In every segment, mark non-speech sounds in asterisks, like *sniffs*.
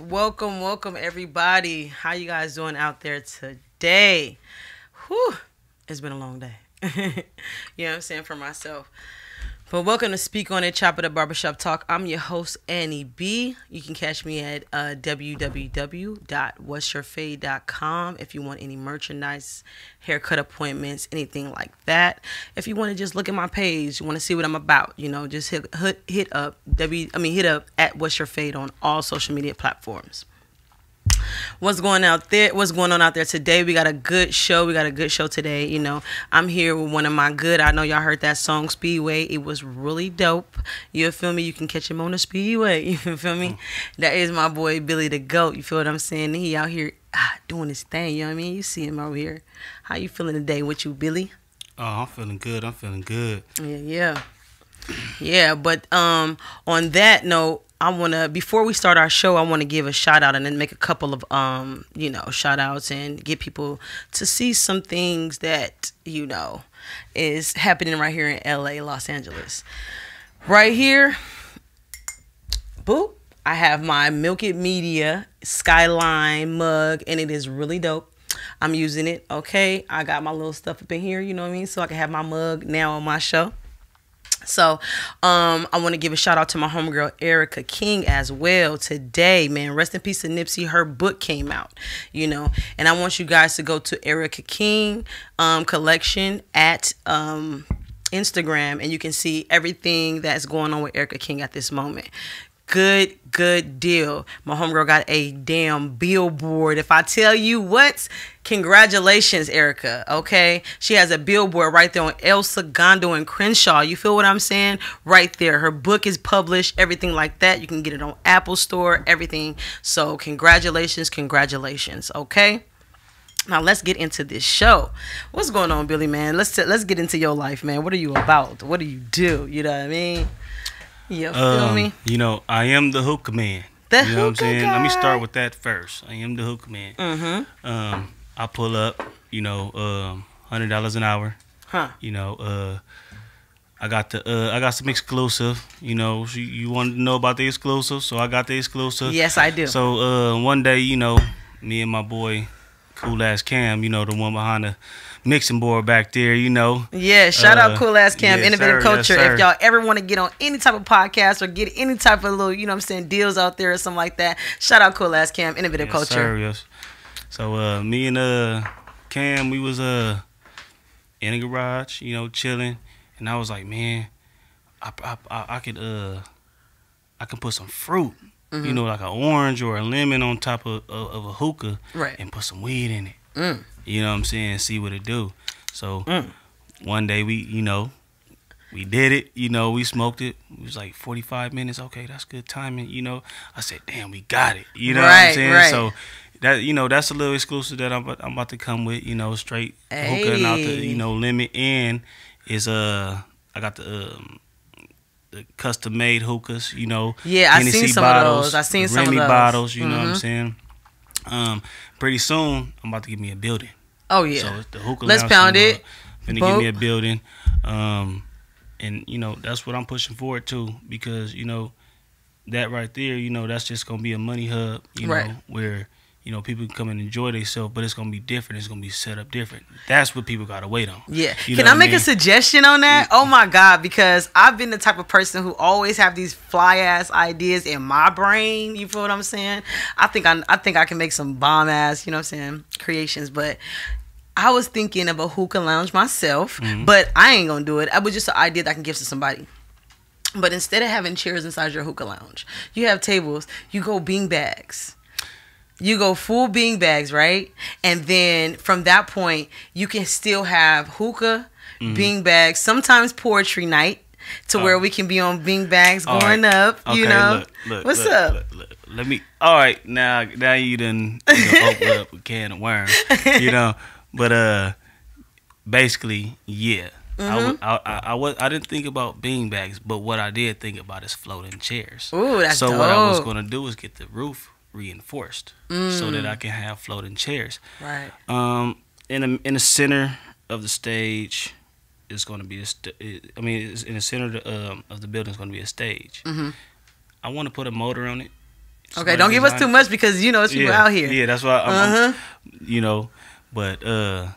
Welcome, welcome everybody. How you guys doing out there today? Whew. It's been a long day. *laughs* you know what I'm saying for myself. But welcome to Speak On It, Chop It Up Barbershop Talk. I'm your host, Annie B. You can catch me at uh, www.whatsyourfade.com if you want any merchandise, haircut appointments, anything like that. If you want to just look at my page, you want to see what I'm about, you know, just hit hit, hit up w I mean hit up at What's Your Fade on all social media platforms what's going out there what's going on out there today. We got a good show. We got a good show today. You know i'm here with one of my good i know y'all heard that song speedway. It was really dope. You feel me? You can catch him on the speedway. *laughs* You feel me? That is my boy billy the goat. You feel what i'm saying? He out here ah, doing his thing. You know what i mean? You see him over here. How you feeling today with you billy? Oh, I'm feeling good. I'm feeling good. yeah yeah. Yeah but um on that note I want to before we start our show I want to give a shout out and then make a couple of um you know shout outs and get people to see some things that you know is happening right here in LA Los Angeles. Right here boop I have my Milk It Media Skyline mug and it is really dope. I'm using it okay? I got my little stuff up in here you know what I mean? So I can have my mug now on my show so, um, I want to give a shout out to my homegirl Erica King as well today, man. Rest in peace to Nipsey. Her book came out, you know, and I want you guys to go to Erica King um, collection at um, Instagram, and you can see everything that's going on with Erica King at this moment. Good, good deal. My homegirl got a damn billboard. If I tell you what, congratulations, Erica. Okay. She has a billboard right there on El Segundo and Crenshaw. You feel what I'm saying? Right there. Her book is published, everything like that. You can get it on Apple Store, everything. So, congratulations, congratulations. Okay. Now let's get into this show. What's going on, Billy? Man, let's t- let's get into your life, man. What are you about? What do you do? You know what I mean? You feel Um, me? You know, I am the hook man. The you know what I'm saying? Let me start with that first. I am the hook man. Mm-hmm. Um, I pull up, you know, um, hundred dollars an hour. Huh. You know, uh, I got the uh, I got some exclusive. You know, you, you wanted to know about the exclusive, so I got the exclusive. Yes, I do. So uh, one day, you know, me and my boy, cool ass Cam, you know, the one behind the mixing board back there, you know. Yeah, shout out Uh, Cool Ass Cam, yes, Innovative sir, Culture. sir. if y'all ever want to get on any type of podcast or get any type of little, you know what I'm saying, deals out there or something like that, shout out Cool Ass Cam, Innovative Yes, Culture. sir, yes. So uh, me and uh Cam, we was uh in the garage, you know, chilling, and I was like, man, I I I, I could uh I can put some fruit, you Mhm. know, like an orange or a lemon on top of of, of a hookah, Right. and put some weed in it. Mm. You know what I'm saying? See what it do. So Mm. one day we, you know, we did it. You know, we smoked it. It was like 45 minutes. Okay, that's good timing. You know, I said, damn, we got it. You know what I'm saying? right. So that you know, that's a little exclusive that I'm, about- I'm about to come with. You know, straight hookah and out the you know limit and is uh I got the um the custom made hookahs, you know. Yeah, I seen some of those. I seen some of those. bottles, you know what I'm Mhm. saying? Um, pretty soon I'm about to give me a building. Oh yeah. So it's the hookah Let's pound it. Finna give me a building. Um, and you know that's what I'm pushing forward to because you know that right there, you know that's just gonna be a money hub. You know where you know people can come and enjoy themselves, but it's gonna be different. It's gonna be set up different. That's what people gotta wait on. Yeah. You Can I make mean? a suggestion on that? Oh my God, because I've been the type of person who always have these fly ass ideas in my brain. You feel what I'm saying? I think I I think I can make some bomb ass, you know what I'm saying, creations, but I was thinking of a hookah lounge myself, Mm-hmm. but I ain't gonna do it. It was just an idea that I can give to somebody. But instead of having chairs inside your hookah lounge, you have tables. You go bean bags. You go full bean bags, right? And then from that point, you can still have hookah, Mm-hmm. bean bags, sometimes poetry night, to where Oh. we can be on bean bags All going right. up. you Okay, know, look, look, what's look, up? Let me. All right, now now you done you know, open *laughs* up a can of worms. You know, but uh, basically, yeah. I, Mm-hmm. I, I, I was I didn't think about bean bags, but what I did think about is floating chairs. Ooh, that's so what I was gonna do is get the roof reinforced so that I can have floating chairs. Right. Um, in the in the center of the stage is going to be a. I mean, it's in the center of the, um, of the building is going to be a stage. Mhm. I want to put a motor on it. Okay, don't give us too much because you know it's people yeah, out here. Yeah, that's why I'm, I'm- Uh huh. you know, but uh.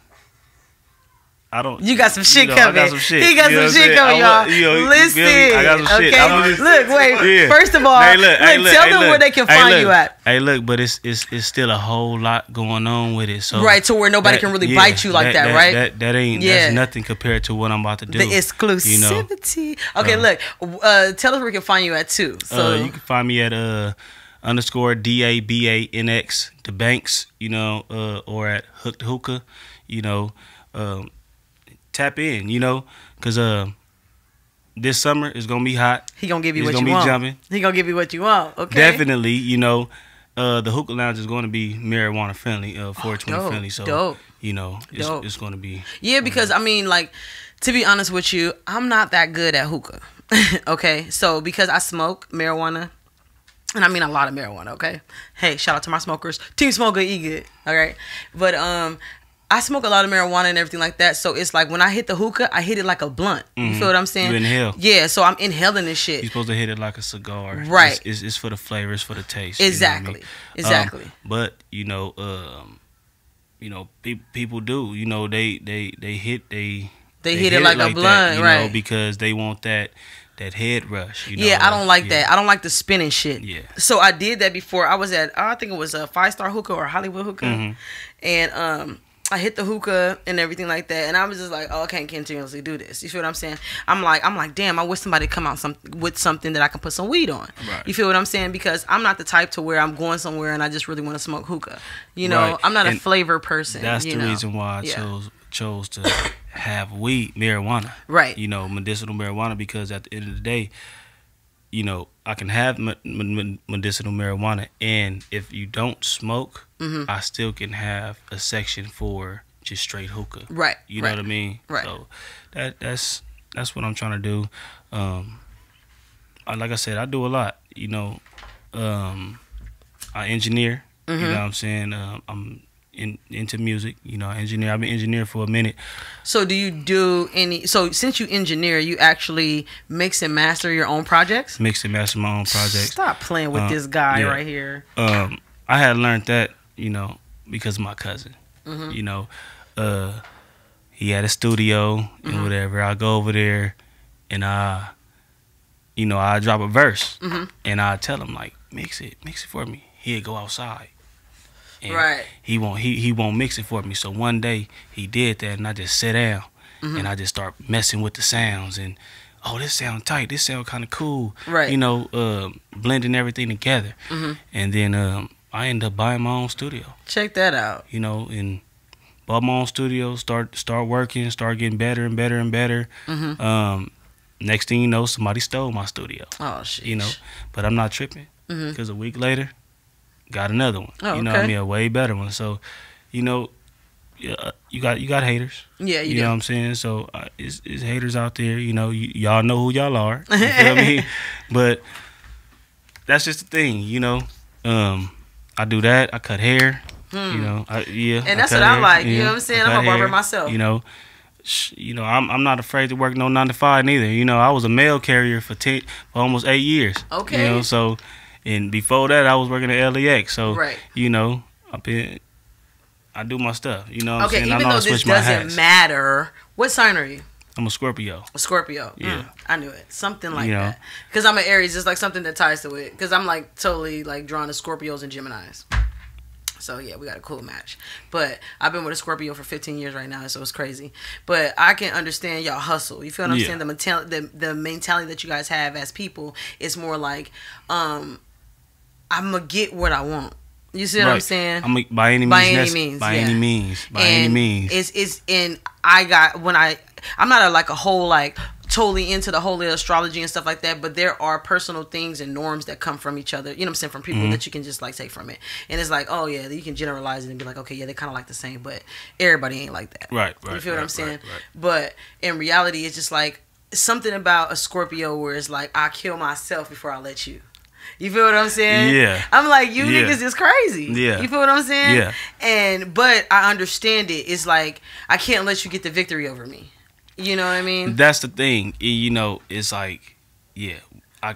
I don't. You got some shit know, coming. I got some shit. He got you know some shit coming, y'all. you know, Listen. I got some shit. Okay. I'm just- look, *laughs* wait. Yeah. First of all, Hey, look, hey, look, look, tell hey, them look. where they can find you at. Hey, look, but it's it's it's still a whole lot going on with it. So Right, to where nobody can really bite you like that, right? That, that ain't Yeah. that's nothing compared to what I'm about to do. The You know, exclusivity. Okay, Uh, look. Uh, tell us where we can find you at too. So uh, you can find me at uh underscore d a b a n x the banks, you know, uh, or at hooked hookah, you know, um, tap in, you know, cause uh, this summer is gonna be hot. he gonna give you It's what gonna you be want. jumping. He gonna give you what you want. Okay. Definitely, you know, uh, the hookah lounge is going to be marijuana friendly, uh, 420 dope, friendly. So dope. you know, it's, Dope. it's going to be. Yeah, because I mean, like, to be honest with you, I'm not that good at hookah. *laughs* okay, so because I smoke marijuana, and I mean a lot of marijuana. Okay, hey, shout out to my smokers, Team Smoker, Good, Eat Good. All right, but um. I smoke a lot of marijuana and everything like that, so it's like when I hit the hookah, I hit it like a blunt. You Mhm. feel what I'm saying? You inhale. Yeah, so I'm inhaling this shit. You're supposed to hit it like a cigar. Right. It's, it's, it's for the flavor. It's for the taste. you know I Exactly. mean? Exactly. Um, but you know, um, you know, pe- people do. You know, they they they hit they They hit it like a that, blunt, you right. Know, because they want that that head rush. You know, yeah, I don't like that. I don't like the spinning shit. Yeah. So I did that before. I was at I think it was a five star hookah or Hollywood hookah, Mhm. and um. I hit the hookah and everything like that, and I was just like, "Oh, I can't continuously do this." You feel what I'm saying? I'm like, I'm like, damn, I wish somebody come out some with something that I can put some weed on. Right. You feel what I'm saying? Because I'm not the type to where I'm going somewhere and I just really want to smoke hookah. You know, Right. I'm not a flavor person. That's the know? reason why I Yeah. chose chose to have weed, marijuana. Right. You know, medicinal marijuana because at the end of the day, you know, I can have me- me- medicinal marijuana, and if you don't smoke, Mhm. I still can have a section for just straight hookah. Right. You right. know what I mean? Right. So that that's that's what I'm trying to do. Um, I, like I said, I do a lot. You know, um, I engineer. You Mhm. know what I'm saying? Um, I'm in, into music. You know, engineer. I've been engineer for a minute. So do you do any? So since you engineer, you actually mix and master your own projects. Mix and master my own projects. Stop playing with Uh, this guy yeah. right here. um, I had learned that, you know, because of my cousin. Mhm. You know, uh, he had a studio Mhm. and whatever. I go over there and I, you know, I drop a verse Mhm. and I tell him like, mix it, mix it for me. He'd go outside. And Right. He won't. He he won't mix it for me. So one day he did that, and I just sat down Mhm. and I just start messing with the sounds and. Oh, this sound tight. This sound kind of cool. Right. You know, um, blending everything together. Mhm. And then um, I ended up buying my own studio, Check that out. you know, and bought my own studio, start start working, start getting better and better and better. Mhm. Um, next thing you know, somebody stole my studio, Oh shit. you know, but I'm not tripping Mhm. because a week later, got another one. Oh, you know what I mean? A way better one. So, you know, yeah, you got you got haters. Yeah, you you know what I'm saying. So uh, it's, it's haters out there. You know, y- y'all know who y'all are. *laughs* You feel me? But that's just the thing. You know, um, I do that. I cut hair. You know, I, yeah. Hmm. And that's cut what I hair, like, you know what I'm saying? I I'm a barber hair, myself. You know, sh- you know, I'm I'm not afraid to work no nine to five neither. You know, I was a mail carrier for ten for almost eight years. Okay. You know, so and before that I was working at LAX. So Right. you know, I've been I do my stuff. You know what Okay, I'm saying? I even know how though to this doesn't matter, what sign are you? I'm a Scorpio. A Scorpio. Yeah. Mm, I knew it. Something like You know. that. Because I'm an Aries, it's like something that ties to it. Because I'm like totally like drawn to Scorpios and Geminis. So yeah, we got a cool match. But I've been with a Scorpio for 15 years right now, so it's crazy. But I can understand y'all hustle. You feel what I'm Yeah. saying? The mentality, the, the mentality that you guys have as people is more like, um, I'm gonna get what I want. You see what I'm saying? I'm by any means. By any means, By yeah. any means. By any means. It's it's and I got when I I'm not a, like a whole like totally into the whole astrology and stuff like that, but there are personal things and norms that come from each other. You know what I'm saying? From people Mm-hmm. that you can just like take from it, and it's like, oh yeah, you can generalize it and be like, okay, yeah, they kind of like the same, but everybody ain't like that. Right, You right, feel what I'm saying? right, right. But in reality, it's just like something about a Scorpio where it's like I kill myself before I let you. You feel what I'm saying? Yeah. I'm like, you Yeah. niggas is crazy. Yeah. You feel what I'm saying? Yeah. And but I understand it. It's like I can't let you get the victory over me. You know what I mean? That's the thing. You know, it's like, yeah, I,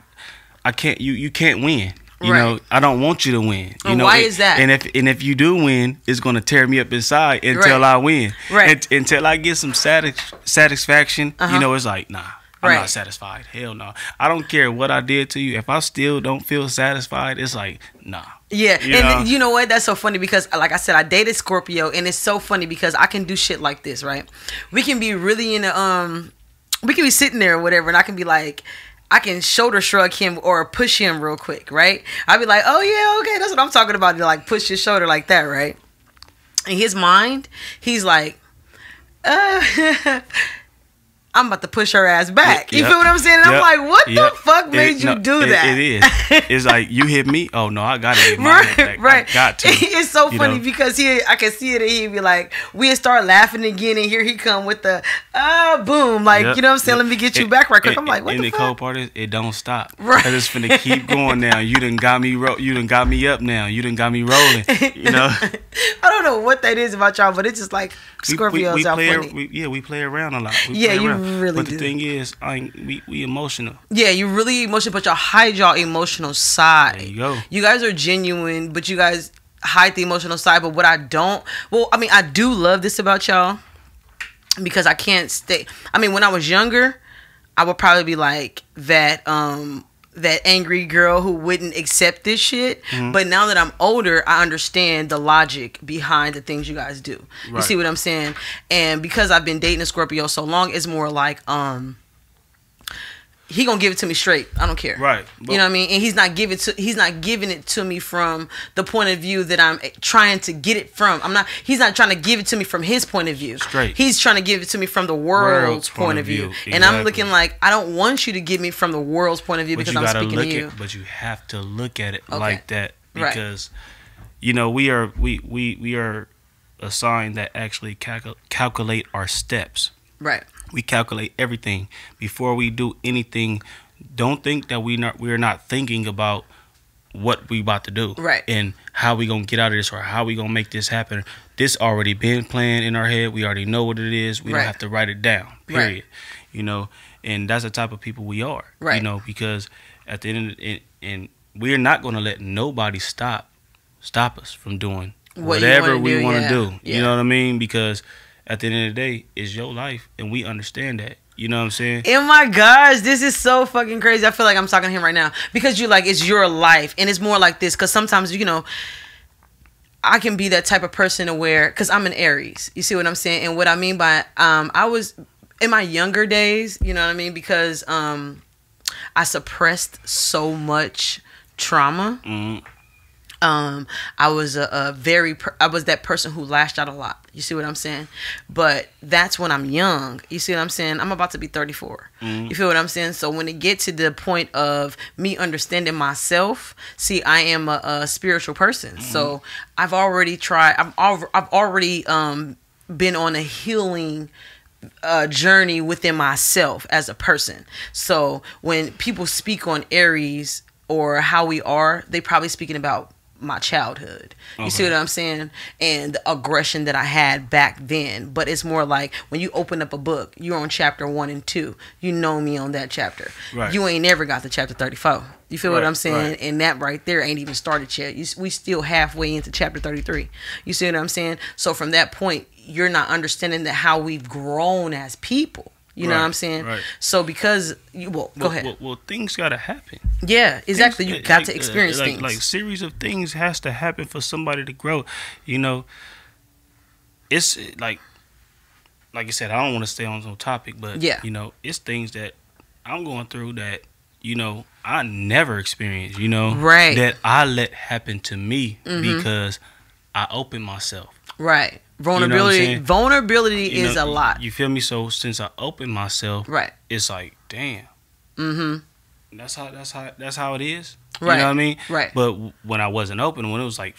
I can't. You you can't win. You Right. know, I don't want you to win. You And know, why it- is that? And if and if you do win, it's gonna tear me up inside until Right. I win. Right. And- until I get some satis- satisfaction. Uh-huh. You know, it's like nah. I'm Right. not satisfied. Hell no. I don't care what I did to you. If I still don't feel satisfied, it's like nah. Yeah, You and know? you know what? That's so funny because, like I said, I dated Scorpio, and it's so funny because I can do shit like this, right? We can be really in a um, we can be sitting there or whatever, and I can be like. I can shoulder shrug him or push him real quick, right? I'd be like, "Oh yeah, okay, that's what I'm talking about." To like push his shoulder like that, right? In his mind, he's like, uh, *laughs* "I'm about to push her ass back." You feel what I'm saying? And Yep. I'm like, "What Yep. the fuck made It- you no, do it- that?" It is. It's like you hit me. Oh no, I get *laughs* my right, back. right. I got to. *laughs* It's so you funny know? because he, I can see it, and he'd be like, we'd start laughing again, and here he come with the ah boom, like Yep, you know what I'm saying? yep. Let me get you And- back right quick. I'm like, what and the the fuck? cold part is it don't stop. *laughs* Right. It's finna keep going now. You done got me ro- you done got me up now. You done got me rolling. You know. I don't know what that is about y'all, but it's just like Scorpios we, we are play, funny. We, yeah, we play around a lot. We Yeah, you. Really But do. the thing is, I we we emotional. yeah, you really emotional, but y'all hide y'all emotional side. There you go. You guys are genuine, but you guys hide the emotional side. But what I don't, well, I mean, I do love this about y'all because I can't stay. I mean, when I was younger, I would probably be like that, um, that angry girl who wouldn't accept this shit. Mm-hmm. But now that I'm older, I understand the logic behind the things you guys do. You see what I'm saying? And because I've been dating a Scorpio so long, it's more like, um, he gonna give it to me straight. I don't care. Right. you know what I mean? And he's not giving to he's not giving it to me from the point of view that I'm trying to get it from. I'm not he's not trying to give it to me from his point of view. Straight. He's trying to give it to me from the world's, point, of view. And I'm looking like I don't want you to give me from the world's point of view But because you I'm speaking look to you. at. But you have to look at it Okay. like that Right. because, you know, we are we we we are a sign that actually calcul- calculate our steps. Right. We calculate everything before we do anything don't think that we not we're not thinking about what we about to do Right. and how we gonna get out of this or how we gonna make this happen this already been planned in our head we already know what it is we Right. don't have to write it down Right. period you know and that's the type of people we are Right. you know because at the end the, and, and we're not gonna let nobody stop stop us from doing What whatever we want to yeah. do Yeah. you know what i mean because at the end of the day, it's your life, and we understand that. You know what I'm saying? Oh my gosh, this is so fucking crazy. I feel like I'm talking to him right now because you're like it's your life, and it's more like this because sometimes you know I can be that type of person to where because I'm an Aries. You see what I'm saying? And what I mean by um, I was in my younger days. You know what I mean? Because um, I suppressed so much trauma. Mhm. Um, I was a, a very per- I was that person who lashed out a lot. You see what I'm saying? But that's when I'm young. You see what I'm saying? I'm about to be 34. You feel what I'm saying? So when it gets to the point of me understanding myself, see, I am a, a spiritual person. So I've already tried. I'm al- I've already um been on a healing uh, journey within myself as a person. So when people speak on Aries or how we are, they probably speaking about my childhood. You see what I'm saying? And the aggression that I had back then. But it's more like when you open up a book, you're on chapter one and two. You know me on that chapter. Right. You ain't never got to chapter 34. You feel what I'm saying? right. And that right there ain't even started yet. You, we still halfway into chapter 33. You see what I'm saying? So from that point, you're not understanding that how we've grown as people. You know what I'm saying? right. So because you well, go well, ahead. Well, well, things gotta happen. yeah, exactly. You got like, to uh, experience like, things. Like series of things has to happen for somebody to grow. You know, it's like, like I said, I don't want to stay on some topic, but Yeah. you know, it's things that I'm going through that you know I never experienced. You know, Right. That I let happen to me Mhm. because I opened myself. right. What I'm Vulnerability. vulnerability You is know, a lot. You feel me? So since I opened myself, right. it's like, damn. Mm-hmm. That's how that's how that's how it is. Right. You know what I mean? Right. But w- when I wasn't open, when it was like,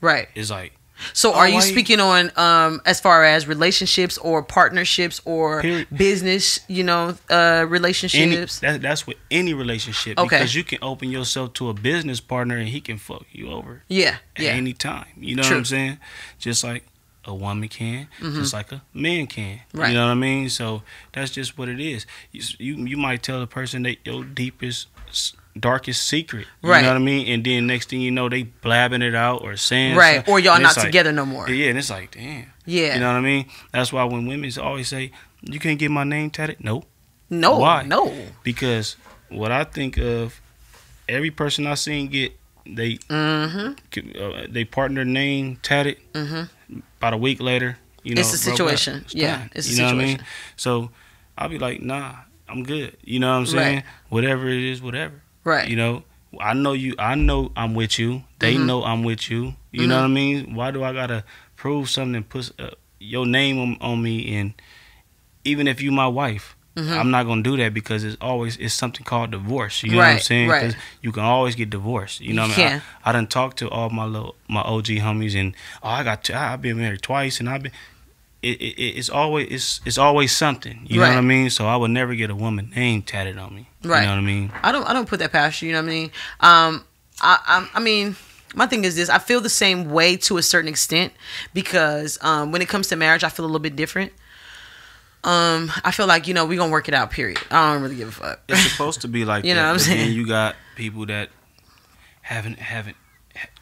Right. it's like So Oh, are you why- speaking on um as far as relationships or partnerships or Period. business, you know, uh any, relationships? that, that's with any relationship Okay. because you can open yourself to a business partner and he can fuck you over yeah. at Yeah. any time. You know True. what I'm saying? Just like a woman can, Mhm. just like a man can. Right. You know what I mean? So that's just what it is. You you, you might tell the person that your deepest, darkest secret. You Right. know what I mean? And then next thing you know, they blabbing it out or saying Right. something, Or y'all not like- together no more. Yeah, and it's like, damn. Yeah. You know what I mean? That's why when women always say, "You can't get my name tatted," no, no. Why? No. because what I think of every person I seen get they Mm-hmm. uh, they partner name tatted Mm-hmm. About a week later. You know, It's a situation. It's Yeah, it's a you know What I mean? situation. So I'll be like, nah, I'm good. You know what I'm saying? Right. Whatever it is, whatever. Right. You know, I know you. I know I'm with you. They Mhm. know I'm with you. You know what I mean? Why do I gotta prove something and put uh, your name on, on me? And even if you my wife, Mhm. I'm not gonna do that because it's always it's something called divorce. You know what I'm Right, saying? right. you can always get divorced. You know what I mean? I, I done talked to all my little my OG homies and oh I got i I've been married twice and I've been. It, it, it's always it's it's always something. You Right. know what I mean? So I would never get a woman name tatted on me. Right. You know what I mean? I don't I don't put that past you, you know what I mean? Um I I, I mean my thing is this I feel the same way to a certain extent because um when it comes to marriage I feel a little bit different. Um I feel like, you know, we're gonna work it out, period. I don't really give a fuck. It's supposed to be like *laughs* You that. know what I'm saying? you got people that haven't haven't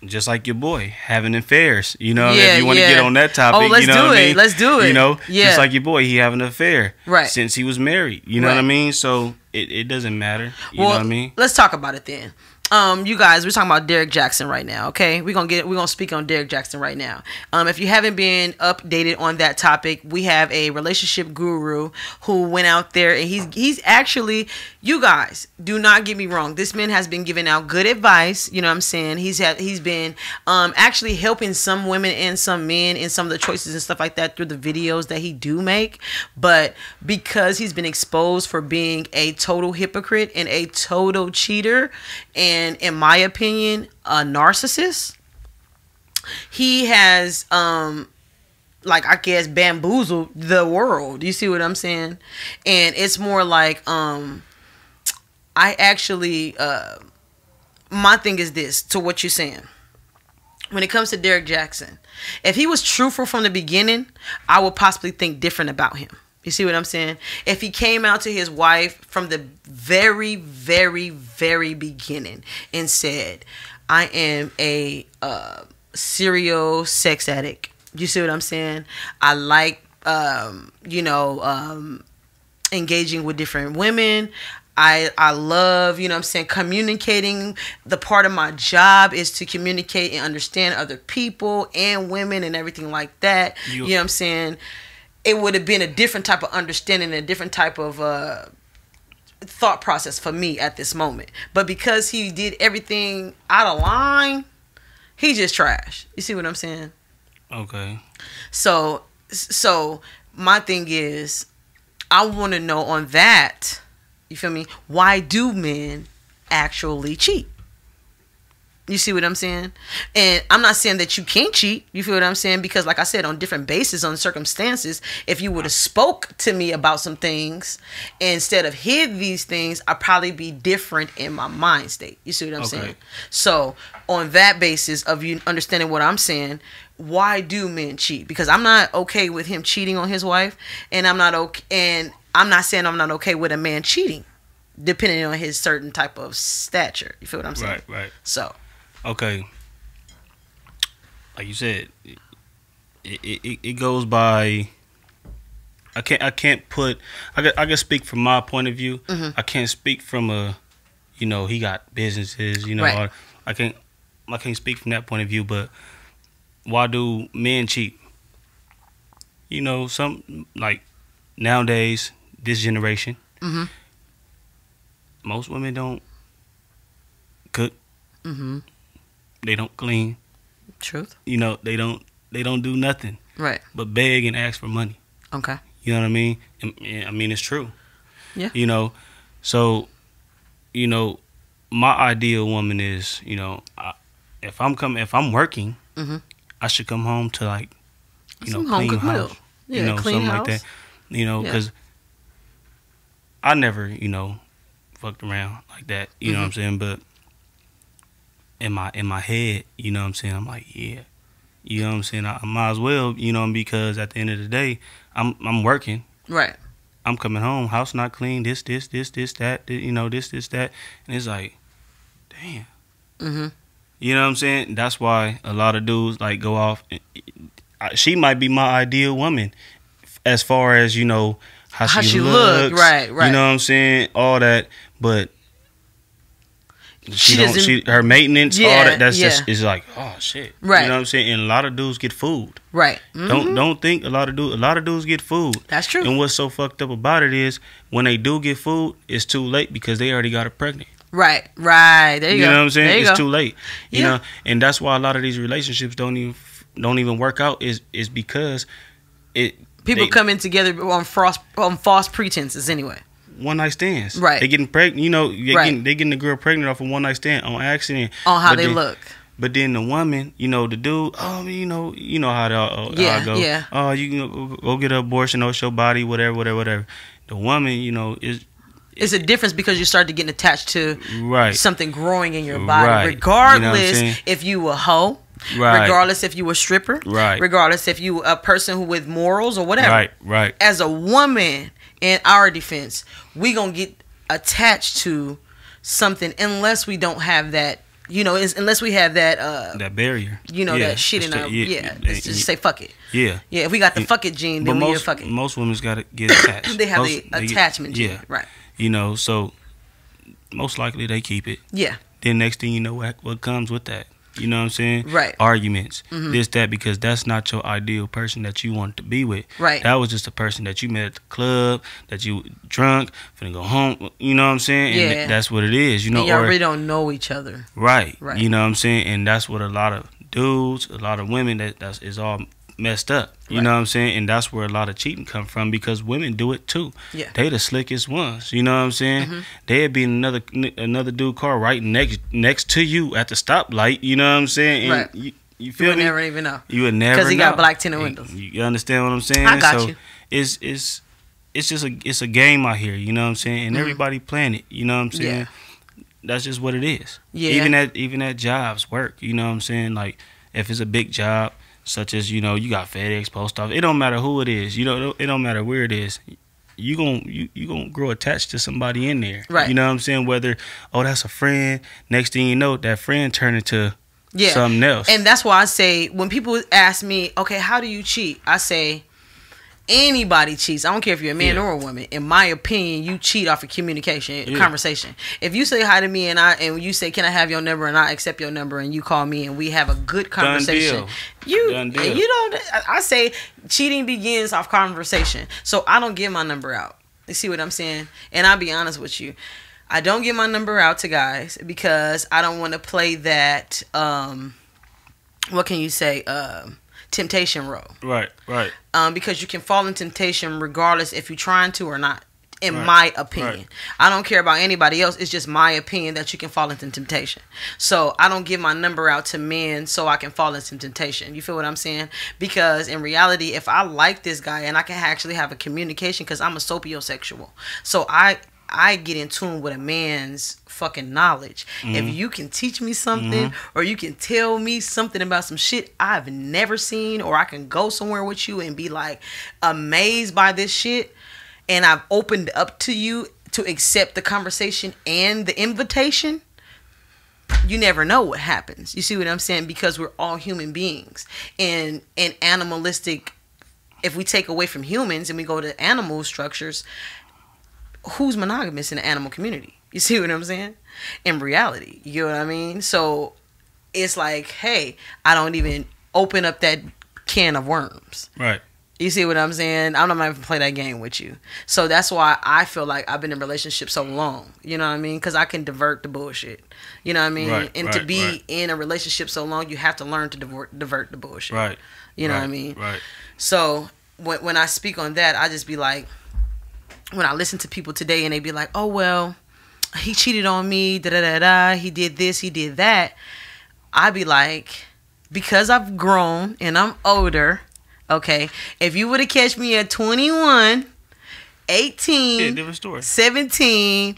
just like your boy having affairs. You know, Yeah, if you want to yeah. get on that topic, Oh, let's you know do what I it. mean? Let's do it. You know, Yeah. just like your boy, he having an affair Right. since he was married. You know what I mean? So it, it doesn't matter. You well, know what I mean? let's talk about it then. Um, you guys, we're talking about Derrick Jaxn right now. Okay, we're gonna get we're gonna speak on Derrick Jaxn right now. Um, if you haven't been updated on that topic, we have a relationship guru who went out there and he's he's actually you guys do not get me wrong. This man has been giving out good advice. You know what I'm saying? He's had he's been um actually helping some women and some men in some of the choices and stuff like that through the videos that he do make. But because he's been exposed for being a total hypocrite and a total cheater and in my opinion a narcissist he has um like I guess bamboozled the world. You see what I'm saying? And it's more like um I actually uh my thing is this to what you're saying. When it comes to Derrick Jaxn, if he was truthful from the beginning, I would possibly think different about him. You see what I'm saying? If he came out to his wife from the very, very, very beginning and said, I am a uh, serial sex addict. You see what I'm saying? I like, um, you know, um, engaging with different women. I I love, you know what I'm saying, communicating. The part of my job is to communicate and understand other people and women and everything like that. You, You- know what I'm saying? It would have been a different type of understanding, a different type of uh thought process for me at this moment. But because he did everything out of line, he just trash. You see what I'm saying? Okay. So so my thing is I want to know on that, you feel me? Why do men actually cheat? You see what I'm saying? And I'm not saying that you can't cheat. You feel what I'm saying? Because like I said, on different bases, on circumstances, if you would have spoke to me about some things instead of hid these things, I'd probably be different in my mind state. You see what I'm Okay. saying? So on that basis of you understanding what I'm saying, why do men cheat? Because I'm not okay with him cheating on his wife, and I'm not okay, and I'm not saying I'm not okay with a man cheating, depending on his certain type of stature. You feel what I'm saying? Right, right. So Okay. Like you said, it it, it, goes by. I can't I can't put I can, I can speak from my point of view. Mhm. I can't speak from a, you know, he got businesses. You know, Right. or I can't I can't speak from that point of view. But why do men cheat? You know, some like nowadays this generation, Mhm. most women don't cook. mm-hmm. They don't clean. truth. you know they don't they don't do nothing Right. but beg and ask for money Okay. you know what i mean i mean it's true Yeah. you know so you know my ideal woman is you know I, if i'm coming if i'm working Mhm. i should come home to like you Some know home clean cooked meal. house Yeah, you know clean something house. like that you know Yeah. because i never you know fucked around like that you know what i'm Mm-hmm. saying but in my in my head you know what i'm saying i'm like yeah you know what i'm saying i, I might as well you know because at the end of the day i'm i'm working Right. i'm coming home house not clean this this this this that th- you know this this that and it's like damn Mm-hmm. you know what I'm saying? That's why a lot of dudes like go off. She might be my ideal woman, as far as you know how, How she, she look, looks, right, right. You know what I'm saying? All that, but she, She don't. doesn't- She her maintenance, all Yeah, that. That's yeah. just is like oh shit, Right. You know what I'm saying? And a lot of dudes get food. Right. Mhm. Don't don't think a lot of dudes. A lot of dudes get food. That's true. And what's so fucked up about it is when they do get food, it's too late because they already got her pregnant. Right. Right. There you, You go. know what I'm saying? It's go. too late. You Yeah. know, and that's why a lot of these relationships don't even don't even work out. Is is because it People they- come in together on false on false pretenses anyway. One night stands. Right. They getting pregnant. You know, they Right. getting they getting the girl pregnant off a one night stand on accident. On how But they then- look. But then the woman, you know, the dude, oh, you know, you know how, the, uh, Yeah, go. yeah. Oh, you can go, go get an abortion, or your body, whatever, whatever, whatever. The woman, you know, is It's a difference because you start to get attached to right, something growing in your body, Right. You know regardless if you a hoe, right, regardless if you a stripper, Right. regardless if you a person who with morals or whatever. right, right, As a woman, in our defense, we gonna get attached to something unless we don't have that. You know, is- unless we have that. uh that barrier. You know Yeah, that shit in our yeah. let's just say fuck it. yeah. Yeah, if we got the Yeah. fuck it gene, But then we most fuck it. most women's got to *coughs* get attached. They have Most- the they get- attachment gene, Yeah, right? you know, so most likely they keep it. Yeah, Then next thing you know, what what comes with that? You know what I'm saying? Right. Arguments, Mhm. this that, because that's not your ideal person that you want to be with. right. That was just a person that you met at the club, that you drunk, finna go home. You know what I'm saying? And Yeah. th- that's what it is. You know, y'all really don't know each other. Right. Right. You know what I'm saying? And that's what a lot of dudes, a lot of women that that's is all messed up. You Right. know what I'm saying? And that's where a lot of cheating come from because women do it too. Yeah. They the slickest ones. You know what I'm saying? Mhm. They'd be in another another dude car right next next to you at the stoplight. You know what I'm saying? And Right. You, you You feel would me? never even know. you would never because he got black tinted You- windows. You understand what I'm saying? I got so you. It's it's it's just a it's a game out here. You know what I'm saying? And Mhm. everybody playing it. You know what I'm saying? Yeah. That's just what it is. Yeah. Even at even at jobs, work. You know what I'm saying? Like if it's a big job, such as you know, you got FedEx, Post Office. It don't matter who it is. You know, it don't matter where it is. You gon' you you gonna grow attached to somebody in there. Right. You know what I'm saying? Whether oh that's a friend. Next thing you know, that friend turn into Yeah. something else. And that's why I say when people ask me, okay, how do you cheat? I say anybody cheats. I don't care if you're a man Yeah. or a woman. In my opinion, you cheat off of communication, Yeah. conversation. If you say hi to me and I and you say, "Can I have your number?" and I accept your number and you call me and we have a good conversation, you you don't. I- say cheating begins off conversation. So I don't give my number out. You see what I'm saying? And I'll be honest with you. I don't give my number out to guys because I don't want to play that um what can you say? Um temptation role. right, right. Um because you can fall in temptation regardless if you're trying to or not. in Right. my opinion. Right. I don't care about anybody else. It's just my opinion that you can fall into temptation. So I don't give my number out to men so I can fall into temptation. You feel what I'm saying? Because in reality, if I like this guy and I can actually have a communication, because I'm a sapiosexual, so I I get in tune with a man's fucking knowledge. If mm-hmm. you can teach me something mm-hmm. or you can tell me something about some shit I've never seen, or I can go somewhere with you and be like amazed by this shit, and I've opened up to you to accept the conversation and the invitation, you never know what happens. You see what I'm saying? Because we're all human beings. And and animalistic if we take away from humans and we go to animal structures, who's monogamous in the animal community? You see what I'm saying? In reality, you know what I mean? So it's like, hey, I don't even open up that can of worms. Right. You see what I'm saying? I'm not gonna even play that game with you. So that's why I feel like I've been in a relationship so long. You know what I mean? Because I can divert the bullshit. You know what I mean? Right, and to be right. in a relationship so long, you have to learn to divert, divert the bullshit. Right. You know right, what I mean? Right. So when when I speak on that, I just be like, when I listen to people today and they be like, oh well, he cheated on me, da da da da, he did this, he did that. I be like, because I've grown and I'm older, okay, if you would have catch me at 21, 18, Yeah, different story. 17,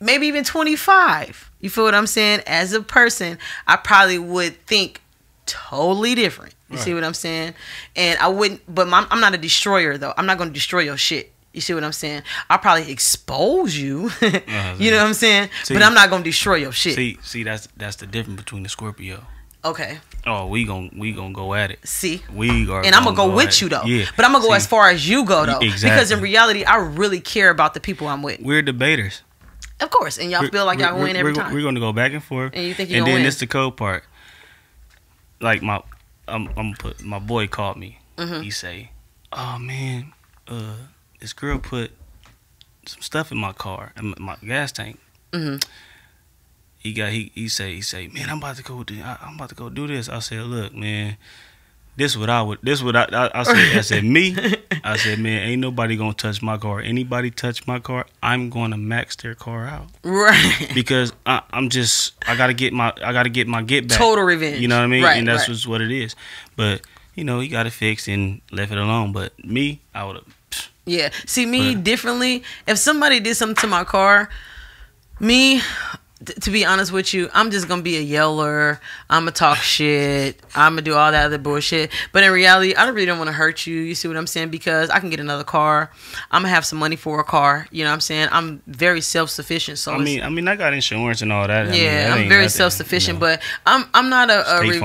maybe even 25. You feel what I'm saying? As a person, I probably would think totally different. You see what I'm saying? And I wouldn't, but my, I'm not a destroyer though. I'm not going to destroy your shit. You see what I'm saying? I'll probably expose you. *laughs* you know what I'm saying? See- but I'm not going to destroy your shit. See, see, that's that's the difference between the Scorpio. okay. Oh, we gon' we gonna go at it. See? We are. And I'm gonna gonna go with you though. Yeah. But I'm gonna go See, as far as you go though. exactly. Because in reality, I really care about the people I'm with. We're debaters. Of course. And y'all We're- feel like y'all win every we're, time. We're gonna go back and forth. And you think you And then win. this the code part. Like my, I'm, I'm put my boy called me. Mhm. He say, "Oh man, uh, this girl put some stuff in my car, in my gas tank." Mhm. He got he he say he say, "Man, I'm about to go do I, I'm about to go do this." I said, "Look, man." This what I would. This what I. I, I said. I said me. *laughs* I said, man, ain't nobody gonna touch my car. Anybody touch my car, I'm gonna max their car out Right. because I, I'm just I gotta get my I gotta get my get back. Total revenge. You know what I mean? Right, and that's right. just what it is. But you know, he got it fixed and left it alone. But me, I would have. Yeah. See me differently. If somebody did something to my car, me, to be honest with you, I'm just gonna be a yeller. I'm gonna talk shit. I'm gonna do all that other bullshit. But in reality, I really don't want to hurt you. You see what I'm saying? Because I can get another car. I'm gonna have some money for a car. You know what I'm saying? I'm very self sufficient. So I mean, I mean, I got insurance and all that. I mean, yeah, that I'm very self sufficient, you know. but I'm I'm not a, a re-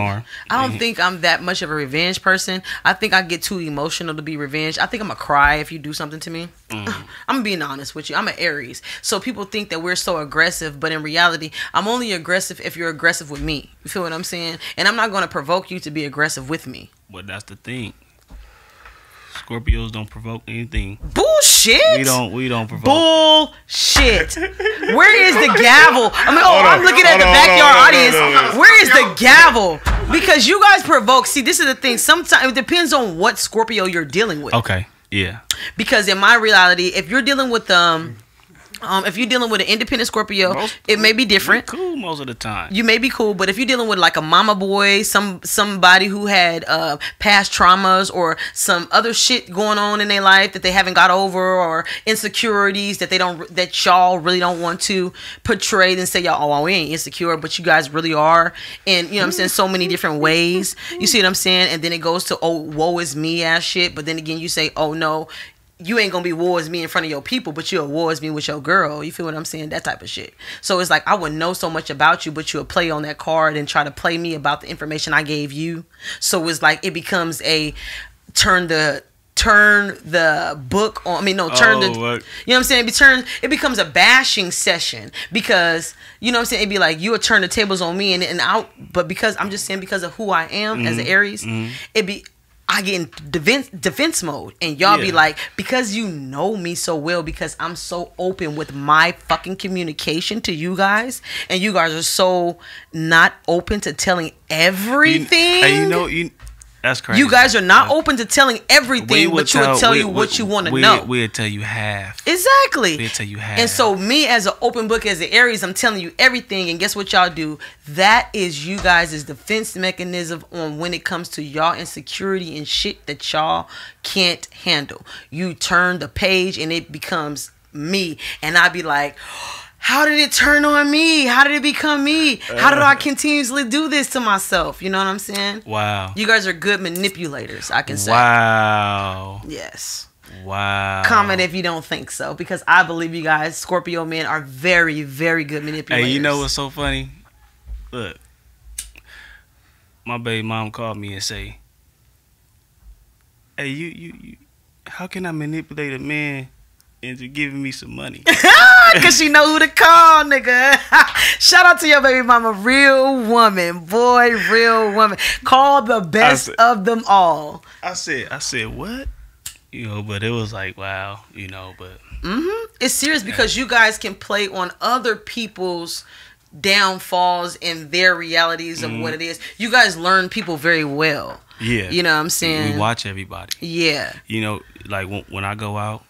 I don't think I'm that much of a revenge person. I think I get too emotional to be revenged. I think I'm gonna cry if you do something to me. Mm. I'm being honest with you. I'm an Aries, so people think that we're so aggressive, but in reality, I'm only aggressive if you're aggressive with me. You feel what I'm saying? And I'm not gonna provoke you to be aggressive with me. But that's the thing. Scorpios don't provoke anything. Bullshit. We don't. We don't provoke. Bullshit. *laughs* Where is the gavel? I mean, oh, I'm looking at the backyard audience. hold on, hold on. Where is the gavel? Because you guys provoke. See, this is the thing. Sometimes it depends on what Scorpio you're dealing with. Okay. Yeah. Because in my reality, if you're dealing with um, um, if you're dealing with an independent Scorpio, Most- it may be different. Cool most of the time. You may be cool, but if you're dealing with like a mama boy, some somebody who had uh, past traumas or some other shit going on in their life that they haven't got over, or insecurities that they don't that y'all really don't want to portray and say y'all, oh, well, we ain't insecure, but you guys really are, and you know what I'm saying, so many different ways. You see what I'm saying? And then it goes to oh, woe is me ass shit, but then again, you say, oh no. You ain't gonna be war as me in front of your people, but you'll war as me with your girl. You feel what I'm saying? That type of shit. So it's like I would know so much about you, but you'll play on that card and try to play me about the information I gave you. So it's like it becomes a turn the turn the book on. I mean, no, turn the. Oh, what? You know what I'm saying? It, be turn, it becomes a bashing session because you know what I'm saying. It'd be like you would turn the tables on me and and out, but because I'm just saying because of who I am as an Mm-hmm. Aries, it be. I get in defense defense mode, and y'all be like, because you know me so well, because I'm so open with my fucking communication to you guys, and you guys are so not open to telling You- everything. You know, you That's crazy. You guys are not open to telling everything, but you would tell we- you what we- you want to we- know. We'd tell you half. Exactly. We'll tell you half. And so me as an open book as the Aries, I'm telling you everything. And guess what y'all do? That is you guys' defense mechanism on when it comes to y'all insecurity and shit that y'all can't handle. You turn the page and it becomes me. And I'd be like, how did it turn on me? How did it become me? How did I uh. continuously do this to myself? You know what I'm saying? Wow. You guys are good manipulators, I can say. Wow. Yes. Wow. Comment if you don't think so, because I believe you guys, Scorpio men, are very, very good manipulators. Hey, you know what's so funny? Look, my baby mom called me and say, "Hey, you, you, you, how can I manipulate a man into giving me some money?" *laughs* Because she know who to call, nigga. *laughs* Shout out to your baby mama, real woman, boy, real woman. Call the best said- of them all. I said, I said, what? You know, but it was like, wow, you know, but hmm It's serious because you guys can play on other people's downfalls and their realities of Mhm. what it is. You guys learn people very well. yeah, You know what I'm saying? we watch everybody. Yeah. You know, like when, when I go out,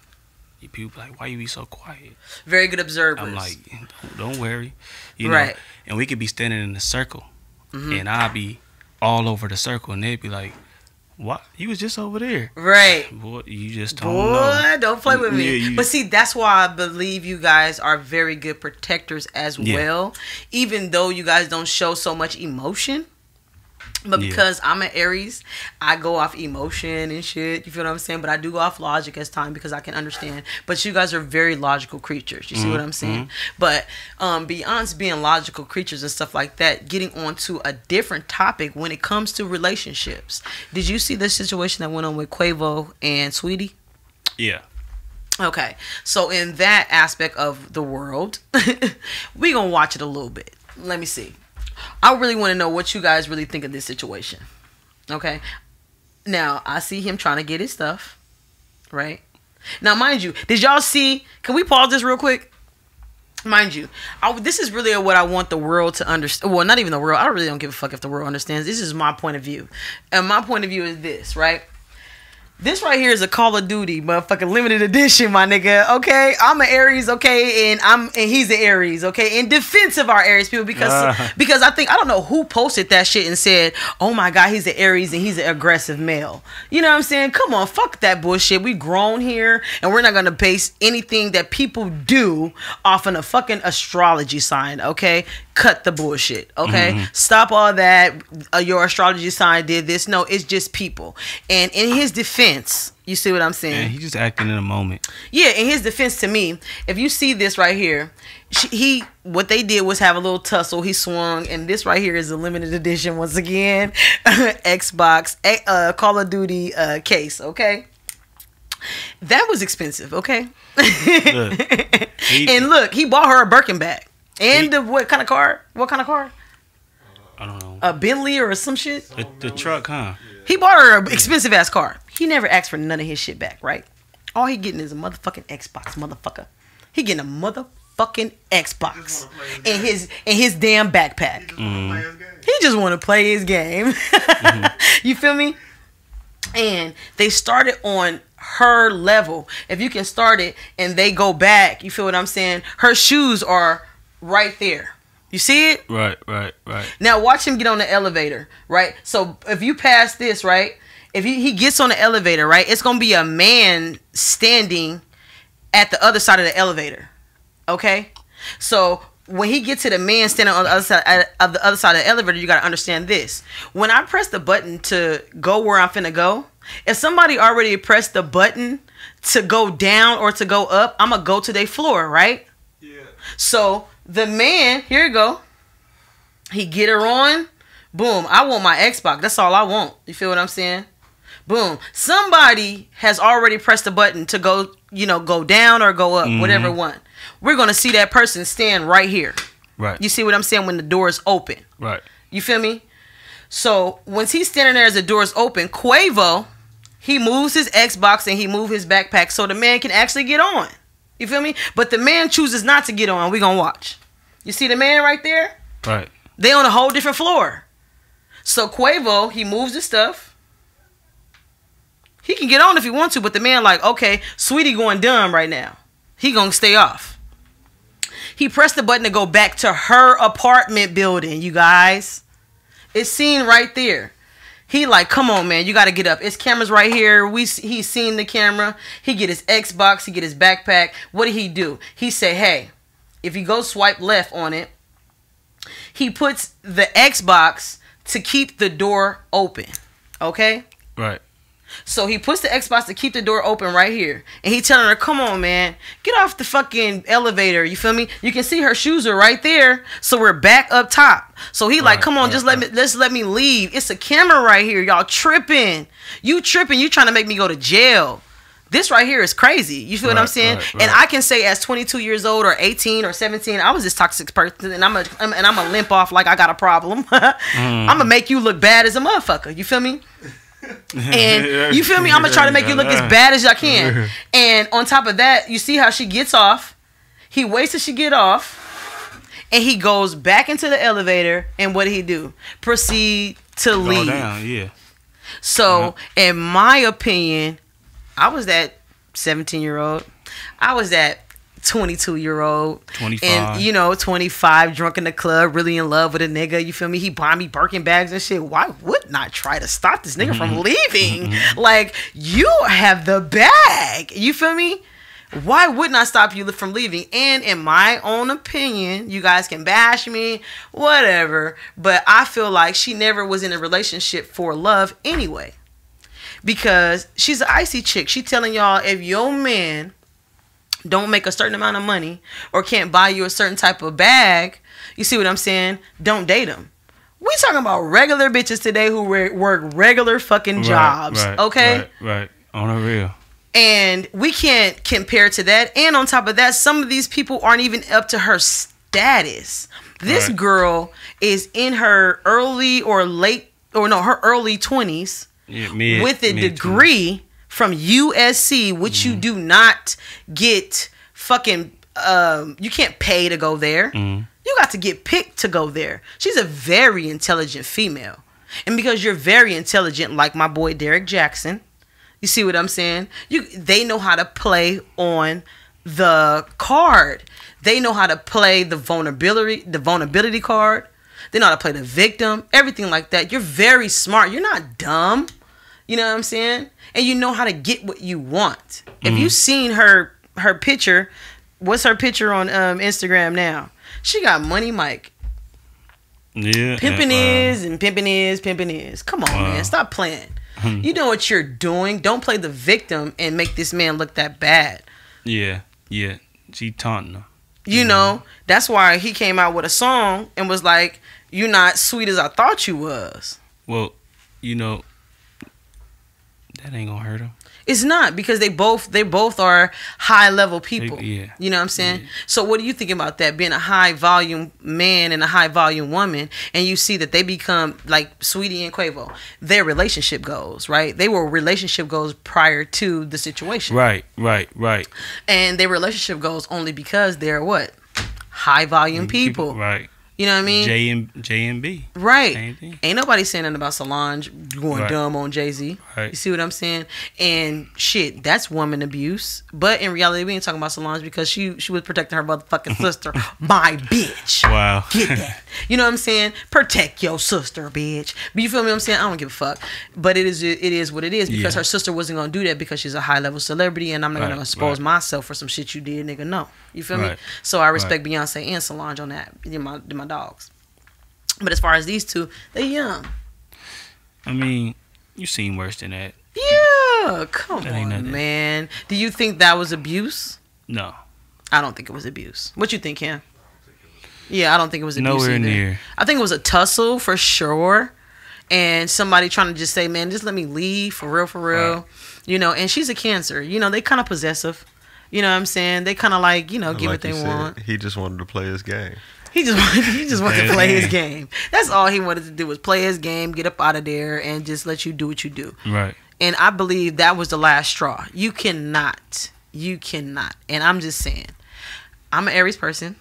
people like, "Why you be so quiet?" Very good observers. I'm like, don't, don't worry. You Right. know, and we could be standing in a circle, Mhm. and I'll be all over the circle, and they'd be like, "What? You was just over there, right. *sighs* boy? You just don't Boy, know." don't play with me. Yeah, you- but see, that's why I believe you guys are very good protectors as Yeah. well. Even though you guys don't show so much emotion. But Yeah. because I'm an Aries, I go off emotion and shit. You feel what I'm saying? But I do go off logic as time because I can understand. But you guys are very logical creatures. You see what I'm saying? But um, beyond being logical creatures and stuff like that, getting onto a different topic when it comes to relationships. Did you see the situation that went on with Quavo and Saweetie? Yeah, Okay, so in that aspect of the world, *laughs* we gonna watch it a little bit. Let me see. I really want to know what you guys really think of this situation. Okay, now I see him trying to get his stuff, right? Now, mind you, did y'all see? Can we pause this real quick? Mind you, I, this is really what I want the world to understand. Well, not even the world. I really don't give a fuck if the world understands. This is my point of view, and my point of view is this, right? This right here is a Call of Duty motherfucking limited edition, my nigga. Okay, I'm an Aries, okay, and I'm and he's an Aries, okay. In defense of our Aries people, because Ah. because I think I don't know who posted that shit and said, "Oh my god, he's an Aries and he's an aggressive male." You know what I'm saying? Come on, fuck that bullshit. We grown here, and we're not gonna base anything that people do off on a fucking astrology sign. Okay, cut the bullshit. Okay, stop all that. Uh, your astrology sign did this. No, it's just people. And in his defense, you see what I'm saying? and he just acting in a moment. Yeah, in his defense to me, if you see this right here, she, he what they did was have a little tussle. He swung, and this right here is a limited edition once again, *laughs* Xbox eh, uh, Call of Duty uh, case. Okay, that was expensive. Okay, Look, he- *laughs* and look, he bought her a Birkin bag and He- the what kind of car? What kind of car? I don't know A Bentley or some shit? the, the truck, huh? He bought her an expensive ass car. He never asked for none of his shit back, right? All he getting is a motherfucking Xbox, motherfucker. He getting a motherfucking Xbox in his in his damn backpack. Mm-hmm. He just want to play his game. *laughs* you feel me? And they started on her level. If you can start it and they go back, you feel what I'm saying? Her shoes are right there. You see it? Right, right, right. Now watch him get on the elevator, right? So if you pass this, right? If he, he gets on the elevator, right, it's gonna be a man standing at the other side of the elevator. Okay? So when he gets to the man standing on the other side uh, of the other side of the elevator, you gotta understand this. When I press the button to go where I'm finna go, if somebody already pressed the button to go down or to go up, I'm gonna go to their floor, right? Yeah. So the man, here you go. He get her on. Boom. I want my Xbox. That's all I want. You feel what I'm saying? Boom. Somebody has already pressed the button to go, you know, go down or go up, mm-hmm. whatever one. We're gonna see that person stand right here. Right, You see what I'm saying when the door is open. right. You feel me? So once he's standing there as the door's open, Quavo, he moves his Xbox and he move his backpack so the man can actually get on. You feel me? But the man chooses not to get on. We gonna watch. You see the man right there? Right. They on a whole different floor. So Quavo, he moves his stuff. He can get on if he wants to, but the man like, okay, Saweetie going dumb right now. He gonna stay off. He pressed the button to go back to her apartment building, you guys. It's seen right there. He like, come on, man, you got to get up. It's cameras right here. We he seen the camera. He get his Xbox. He get his backpack. What did he do? He say, hey, if you go swipe left on it, he puts the Xbox to keep the door open. Okay. Right. So he puts the Xbox to keep the door open right here. And he telling her, come on, man, get off the fucking elevator. You feel me? You can see her shoes are right there. So we're back up top. So he like, come on, right, just let me let's let me leave. It's a camera right here. Y'all tripping. You tripping. You trying to make me go to jail. This right here is crazy. You feel what I'm saying? right, And. I can say as 22 years old or 18 or 17, I was this toxic person and I'm a I'm, and I'm a limp off like I got a problem. *laughs* Mm. I'm gonna make you look bad as a motherfucker. You feel me? *laughs* And you feel me? I'm gonna try to make you look as bad as I can. *laughs* And on top of that, you see how she gets off. He waits till she get off, and he goes back into the elevator. And what did he do? Proceed to Go leave. down. Yeah. So, uh-huh. in my opinion, I was that 17 year old. I was that 22 year old. 25. And, you know, 25, drunk in the club, really in love with a nigga. You feel me? He bought me Birkin bags and shit. Why would not try to stop this nigga from mm-hmm. leaving? Mm-hmm. Like, you have the bag. You feel me? Why would not stop you from leaving? And in my own opinion, you guys can bash me, whatever. But I feel like she never was in a relationship for love anyway. Because she's an icy chick. She telling y'all if your man don't make a certain amount of money or can't buy you a certain type of bag, you see what I'm saying? Don't date him. We talking about regular bitches today who re- work regular fucking jobs, Right, right, okay? Right. Right. On a real. And we can't compare to that. And on top of that, some of these people aren't even up to her status. This Right. girl is in her early or late, or no, her early 20s Yeah. Mid, with a degree from USC, which you do not get fucking, um, you can't pay to go there. Mhm. You got to get picked to go there. She's a very intelligent female. And because you're very intelligent, like my boy Derrick Jaxn, you see what I'm saying? You they know how to play on the card. They know how to play the vulnerability, the vulnerability card. They know how to play the victim, everything like that. You're very smart. You're not dumb. You know what I'm saying? And you know how to get what you want. If you seen her her picture, what's her picture on um, Instagram now? She got money, Mike. Yeah. Pimping uh, is and pimping is, pimping is. Come on, Wow. man. Stop playing. You know what you're doing. Don't play the victim and make this man look that bad. Yeah. Yeah. She taunting him. You know, that's why he came out with a song and was like, You're not sweet as I thought you was. Well, you know, that ain't gonna hurt him. It's not because they both they both are high level people. yeah. You know what I'm saying? So what do you think about that? Being a high volume man and a high volume woman, and you see that they become like Saweetie and Quavo, their relationship goes, right? They were relationship goals prior to the situation. Right. Right. Right. And their relationship goes only because they're what? High volume people. Right. You know what I mean? J and J and B. Right. Ain't nobody saying nothing about Solange going Right. dumb on Jay Z. Right. You see what I'm saying? And shit, that's woman abuse. But in reality, we ain't talking about Solange because she she was protecting her motherfucking *laughs* sister. My bitch. Wow. Get that. You know what I'm saying? Protect your sister, bitch. But you feel me what I'm saying? I don't give a fuck. But it is it is what it is because Yeah. her sister wasn't gonna do that because she's a high level celebrity and I'm not Right, gonna expose myself for some shit you did, nigga. No. You feel me? So I respect Beyonce and Solange on that. They're my, my dogs. But as far as these two, they young. I mean, you seen worse than that. Yeah, come That on, man. Do you think that was abuse? No. I don't think it was abuse. What you think, Cam? Yeah, I don't think it was abuse. Nowhere either. near. I think it was a tussle for sure, and somebody trying to just say, "Man, just let me leave for real, for real." Right. You know, and she's a cancer. You know, they kind of possessive. You know what I'm saying? They kind of like you know give like what they you want. Said, he just wanted to play his game. He just wanted, he just wanted to Play his game. That's all he wanted to do was play his game, get up out of there, and just let you do what you do. Right. And I believe that was the last straw. You cannot, you cannot. And I'm just saying, I'm an Aries person.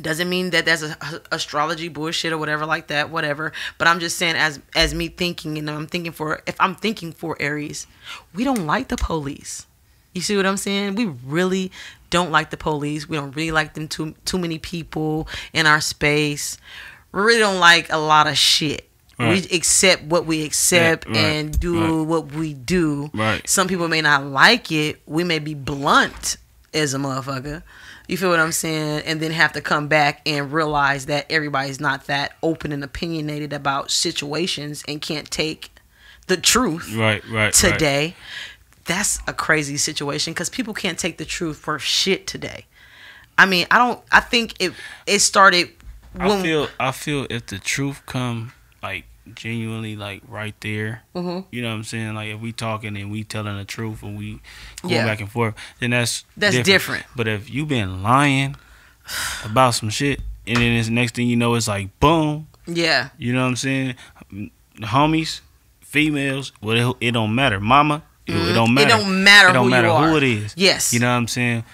doesn't mean that that's a, a- astrology bullshit or whatever like that whatever but i'm just saying as as me thinking and i'm thinking for if i'm thinking for aries we don't like the police you see what i'm saying we really don't like the police we don't really like them too too many people in our space we really don't like a lot of shit Right. we accept what we accept right, and do right. what we do Right. some people may not like it. We may be blunt as a motherfucker. You feel what I'm saying? And then have to come back and realize that everybody's not that open and opinionated about situations and can't take the truth right. right. today. That's a crazy situation because people can't take the truth for shit today. I mean, I don't. I think it it started when I feel I feel if the truth come like genuinely like right there, Mhm. you know what I'm saying? Like if we talking and we telling the truth and we going Yeah. back and forth, then that's That's different. But if you been lying about some shit and then it's next thing you know it's like boom, yeah, you know what I'm saying? Homies, females, well it, it don't matter. Mama, it, it don't Mhm. It matter. don't matter It don't who you matter who it is. Yes. You know what I'm saying?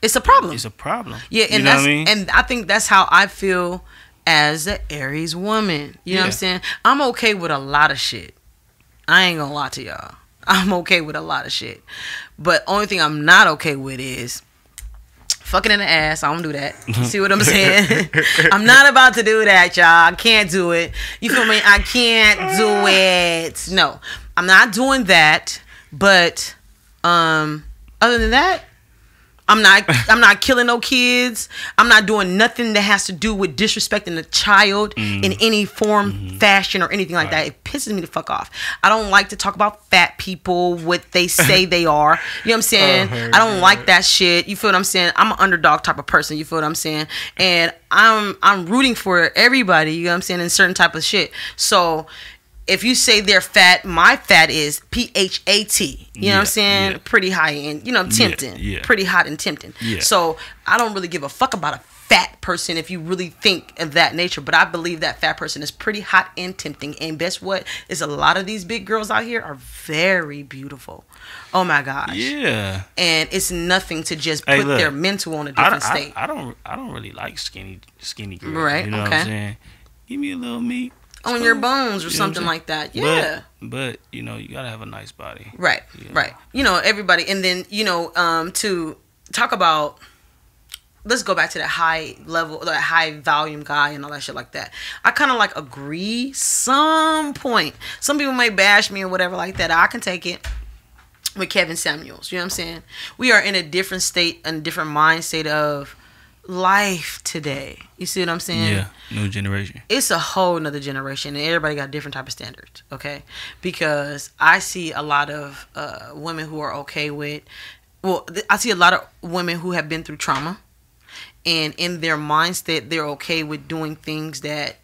it's a problem. It's a problem. Yeah, and you know that's what I mean? and I think that's how I feel as an Aries woman. You know what I'm saying? I'm okay with a lot of shit. I ain't gonna lie to y'all. *laughs* I'm okay with a lot of shit. But only thing I'm not okay with is fucking in the ass. I don't do that. You see what I'm *laughs* saying? *laughs* I'm not about to do that, y'all. I can't do it. You feel me? I can't do it. No. I'm not doing that. But um other than that, I'm not *laughs* I'm not killing no kids. I'm not doing nothing that has to do with disrespecting a child in any form, fashion, or anything like that. It pisses me the fuck off. I don't like to talk about fat people, what they say *laughs* they are. You know what I'm saying? I don't like that shit. You feel what I'm saying? I'm an underdog type of person. You feel what I'm saying? And I'm I'm rooting for everybody, you know what I'm saying, in certain type of shit. So if you say they're fat, my fat is P H A T. You know what I'm saying? yeah. Pretty high end, you know, tempting. yeah. Pretty hot and tempting. Yeah. So I don't really give a fuck about a fat person if you really think of that nature. But I believe that fat person is pretty hot and tempting. And guess what? Is a lot of these big girls out here are very beautiful. Oh my gosh. yeah. And it's nothing to just Hey, put look, their mental on a different I, state. I don't I don't really like skinny skinny girls. Right, You know what okay. I'm saying? Give me a little meat. On your bones or You know what I'm something like that. Yeah. But, but you know, you gotta have a nice body. Right, right. You know, everybody, and then you know, um, to talk about. Let's go back to that high level, that high volume guy, and all that shit like that. I kind of like agree some point. Some people may bash me or whatever like that. I can take it with Kevin Samuels. You know what I'm saying? We are in a different state, and different mind state of life today. You see what I'm saying? Yeah, new generation. it's a whole nother generation and everybody got different type of standards okay because i see a lot of uh, women who are okay with well th- i see a lot of women who have been through trauma and in their mindset they're okay with doing things that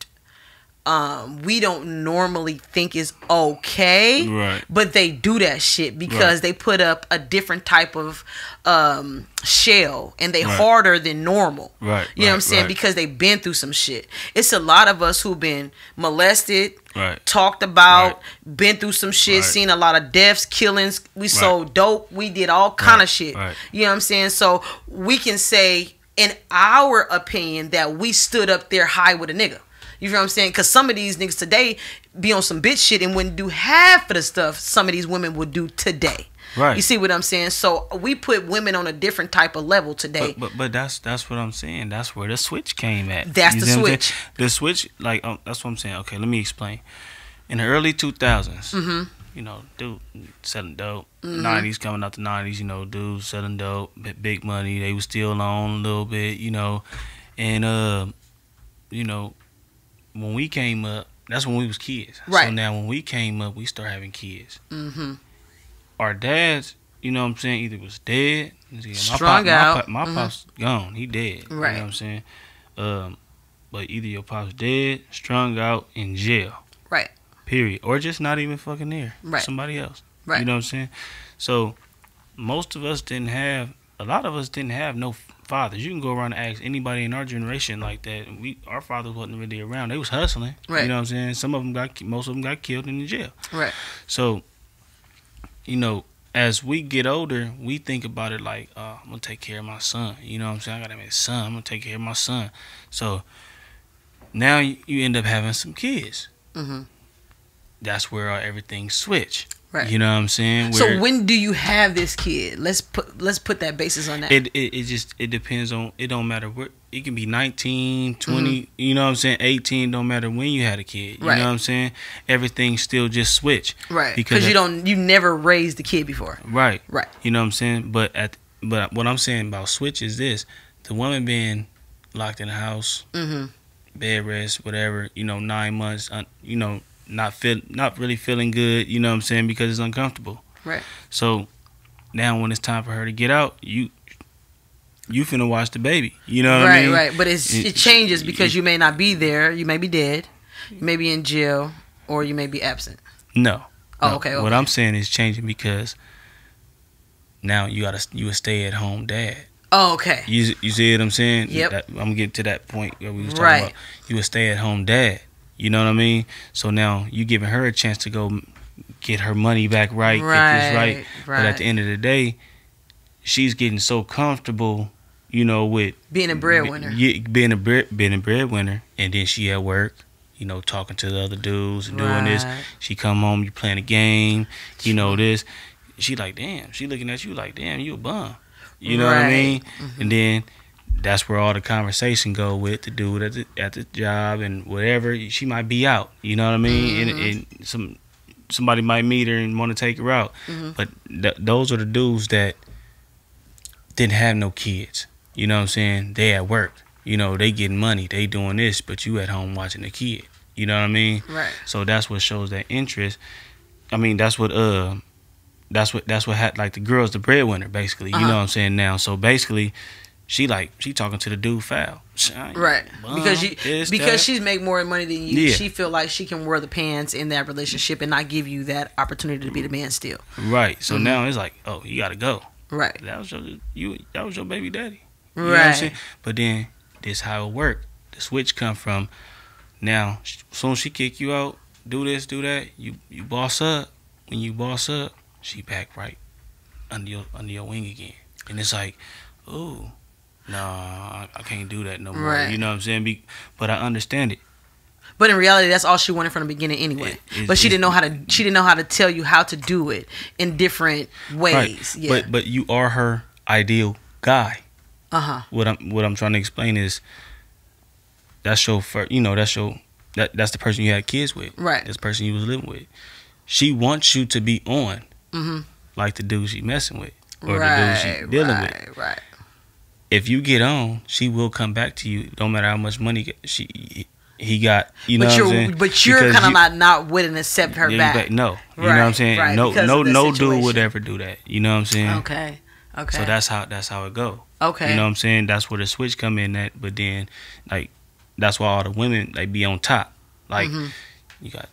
um, we don't normally think is okay Right. but they do that shit because Right. they put up a different type of um, shell and they Right. harder than normal. Right, you know what i'm saying? because they've been through some shit. It's a lot of us who've been molested Right. talked about been through some shit seen a lot of deaths killings. We sold dope. We did all kind of shit. right. you know what i'm saying? So we can say in our opinion that we stood up there high with a nigga you feel what I'm saying? Because some of these niggas today be on some bitch shit and wouldn't do half of the stuff some of these women would do today. Right. You see what I'm saying? So we put women on a different type of level today. But, but but that's that's what I'm saying. That's where the switch came at. That's You the see what I'm saying? switch. The switch, like um, that's what I'm saying. Okay, let me explain. In the early 2000s, Mm-hmm. you know, dude selling dope. 90s coming out the 90s, you know, dudes selling dope, bi- big money. They was still on a little bit, you know, and uh, you know, when we came up, that's when we was kids. Right. So now when we came up, we start having kids. mm-hmm. Our dads, you know what I'm saying, either was dead. See, Strung my out. My, pop, my Mhm. pop's gone. He dead. You Right. know what I'm saying? Um, but either your pop's dead, strung out, in jail. Right. Period. Or just not even fucking there. Right. Somebody else. Right. You know what I'm saying? So most of us didn't have a lot of us didn't have no fathers. You can go around and ask anybody in our generation like that. We our fathers wasn't really around. They was hustling. Right. You know what I'm saying? Some of them got most of them got killed in the jail. Right. So, you know, as we get older, we think about it like, oh, I'm gonna take care of my son. You know what I'm saying? I gotta make a son. I'm gonna take care of my son. So now you, end up having some kids. hmm That's where uh, everything switch. Right. You know what I'm saying? So when do you have this kid? Let's put let's put that basis on that. it, it it just it depends on it don't matter where it can be 19 20 Mm-hmm. you know what i'm saying 18 don't matter when you had a kid you Right. know what i'm saying everything still just switch right. because you don't you never raised the kid before. right Right. you know what i'm saying but at but what i'm saying about switch is this the woman being locked in the house hmm bed rest whatever you know nine months un, you know not feel not really feeling good you know what i'm saying because it's uncomfortable Right. so now when it's time for her to get out you you finna watch the baby you know what right, i mean right. But it's, It- it changes because you may not be there. You may be dead. You may be in jail, or you may be absent. No. Oh, No. okay, What. I'm saying is changing because now you gotta you a stay at home dad. Oh, okay. You you see what I'm saying? Yep. That, I'm getting to to that point where we was talking Right. about you a stay at home dad. You know what I mean? So now you giving her a chance to go get her money back right, get this right. Right, But at the end of the day, she's getting so comfortable, you know, with Being a breadwinner. yeah, being a bread, being a breadwinner, and then she at work, you know, talking to the other dudes and doing this. She come home, you playing a game, you know this. She like, damn. She looking at you like, damn, you a bum. You know what I Right. mean? And mm-hmm. then that's where all the conversation go with the dude at the at the job and whatever. She might be out. You know what I mean? And, and some somebody might meet her and want to take her out. Mhm. But th- those are the dudes that didn't have no kids. You know what I'm saying? They at work. You know, they getting money. They doing this, but you at home watching the kid. You know what I mean? Right. So that's what shows that interest. I mean, that's what uh, that's what that's what had like the girl's the breadwinner basically. You Uh-huh. know what I'm saying now. So basically, she like she talking to the dude foul. Right. Bum, because you because that. she's make more money than you. Yeah. She feel like she can wear the pants in that relationship and not give you that opportunity to be the man still. right. So Mhm. now it's like, oh, you gotta go. Right. That was your you. That was your baby daddy. You know what Right. I'm saying? But then this how it worked. The switch come from now. Soon as she kick you out, do this, do that. You you boss up. When you boss up, she back right under your under your wing again, and it's like, ooh, nah, I, I can't do that no more. Right. You know what I'm saying? Be, but I understand it. But in reality, that's all she wanted from the beginning anyway. It- but she didn't know how to. She didn't know how to tell you how to do it in different ways. Right. Yeah. But but you are her ideal guy. uh huh. what I'm what I'm trying to explain is that's your first, you know, that's your that that's the person you had kids with. Right. This person you was living with. She wants you to be on Mm-hmm. like the dude she messing with or right. the dude she dealing with. right. Right. If you get on, she will come back to you. No matter how much money she he got. You know but what you're I'm saying? but you're kind of you- not willing to accept her back. back- No, you know what I'm saying. right, no, no, no dude would ever do that. You know what I'm saying? Okay. Okay. So that's how that's how it go. okay. You know what I'm saying? That's where the switch come in at. But then, like, that's why all the women like be on top. Like, Mhm. you got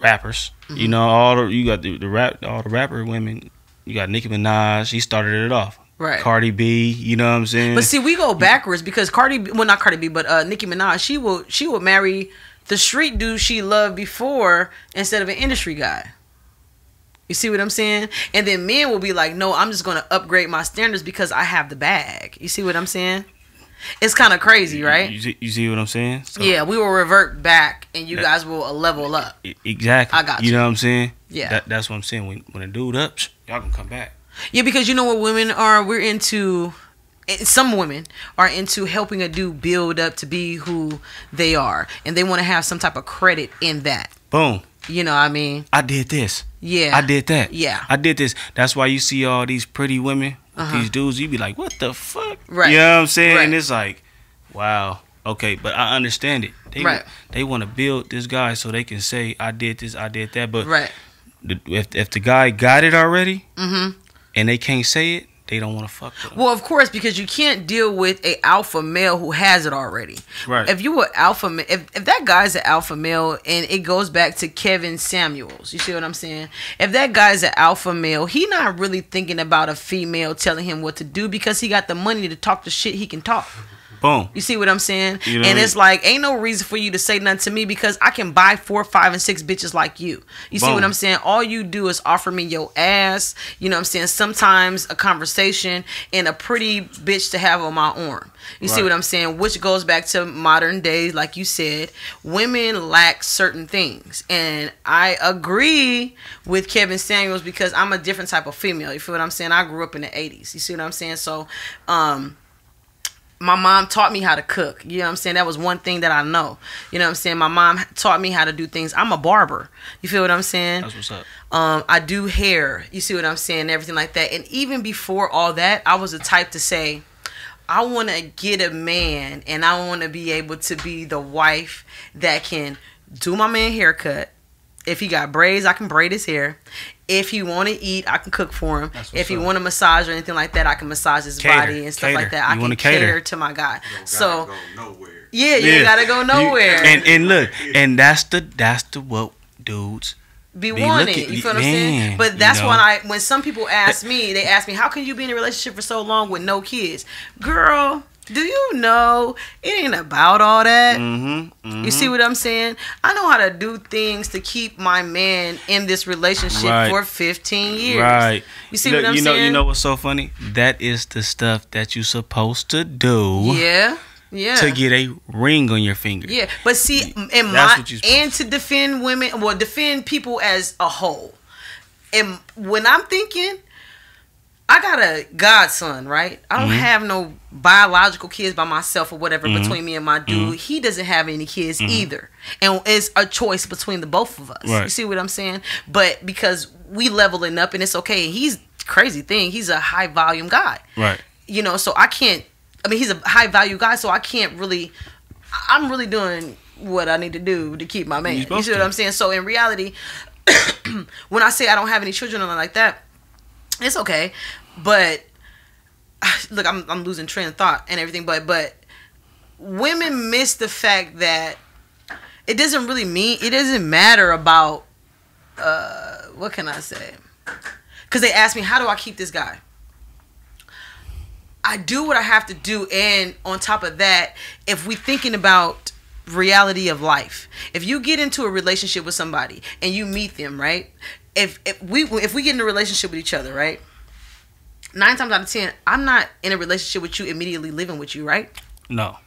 rappers. Mm-hmm. You know, all the you got the, the rap, all the rapper women. You got Nicki Minaj. She started it off. Right. Cardi B. You know what I'm saying? But see, we go backwards because Cardi, B- well, not Cardi B, but uh, Nicki Minaj, she will she will marry the street dude she loved before instead of an industry guy. You see what I'm saying? And then men will be like, "No, I'm just going to upgrade my standards because I have the bag." You see what I'm saying? It's kind of crazy, right? You see, you see what I'm saying? So, Yeah, we will revert back, and you That- guys will uh, level up. Exactly. I got You you. know what I'm saying? Yeah. That, that's what I'm saying. When when a dude up, psh, y'all can come back. Yeah, because you know what women are. We're into. eh, Some women are into helping a dude build up to be who they are, and they want to have some type of credit in that. Boom. You know, what I mean, I did this. yeah, I did that. Yeah. I did this. That's why you see all these pretty women Uh-huh. these dudes. You be like, what the fuck? Right. You know what I'm saying? Right. And it's like, wow. Okay, but I understand it. They, Right. They want to build this guy so they can say, I did this, I did that. But right. if if the guy got it already Mm-hmm. And they can't say it, they don't want to fuck with him. Well, of course, because you can't deal with a alpha male who has it already. Right. If you were alpha, if if that guy's an alpha male, and it goes back to Kevin Samuels, you see what I'm saying? If that guy's an alpha male, he not really thinking about a female telling him what to do because he got the money to talk the shit he can talk. Boom. You see what I'm saying? You know and it's like, ain't no reason for you to say nothing to me because I can buy four, five, and six bitches like you. You see what I'm saying? All you do is offer me your ass. You know what I'm saying? Sometimes a conversation and a pretty bitch to have on my arm. You see what I'm saying? Which goes back to modern days, like you said, women lack certain things. And I agree with Kevin Samuels because I'm a different type of female. You feel what I'm saying? I grew up in the 80s. You see what I'm saying? So, um, my mom taught me how to cook. You know what I'm saying? That was one thing that I know. You know what I'm saying? My mom taught me how to do things. I'm a barber. You feel what I'm saying? That's what's up. Um, I do hair. You see what I'm saying? Everything like that. And even before all that, I was the type to say, I want to get a man and I want to be able to be the wife that can do my man haircut. If he got braids, I can braid his hair. If you want to eat, I can cook for him. If you want to massage or anything like that, I can massage his Cater, body and stuff cater. like that. I You can wanna cater. cater. to my guy. Don't So go nowhere. yeah, you ain't gotta go You- nowhere. and and look, *laughs* and that's the that's the what dudes. be Be wanted. looking- You feel what I'm saying? man, But you that's know. when I when some people ask me, they ask me, how can you be in a relationship for so long with no kids? Girl, do you know it ain't about all that? Mm-hmm, You see what I'm saying? I know how to do things to keep my man in this relationship Right. for 15 years. Right. You see Look, what I'm you know, saying? You know what's so funny? That is the stuff that you're supposed to do Yeah. Yeah. to get a ring on your finger. Yeah, but see, in my what you're supposed and to defend women, well, defend people as a whole. And when I'm thinking, I got a godson, right? I don't Mhm. have no biological kids by myself or whatever Mhm. between me and my dude. He doesn't have any kids either, and it's a choice between the both of us. You see what I'm saying? But because we leveling up and it's okay, he's crazy thing. He's a high volume guy Right. you know so i can't i mean he's a high value guy so i can't really i'm really doing what i need to do to keep my man You're see what i'm saying so in reality *clears throat* when i say i don't have any children or like that it's okay but *sighs* look i'm, I'm losing train of thought and everything but but women miss the fact that it doesn't really mean it doesn't matter about uh what can i say because they ask me how do i keep this guy I do what I have to do, and on top of that, if we thinking about reality of life, if you get into a relationship with somebody and you meet them, right? If if we if we get in a relationship with each other, right? Nine times out of ten, I'm not in a relationship with you immediately living with you, right? No.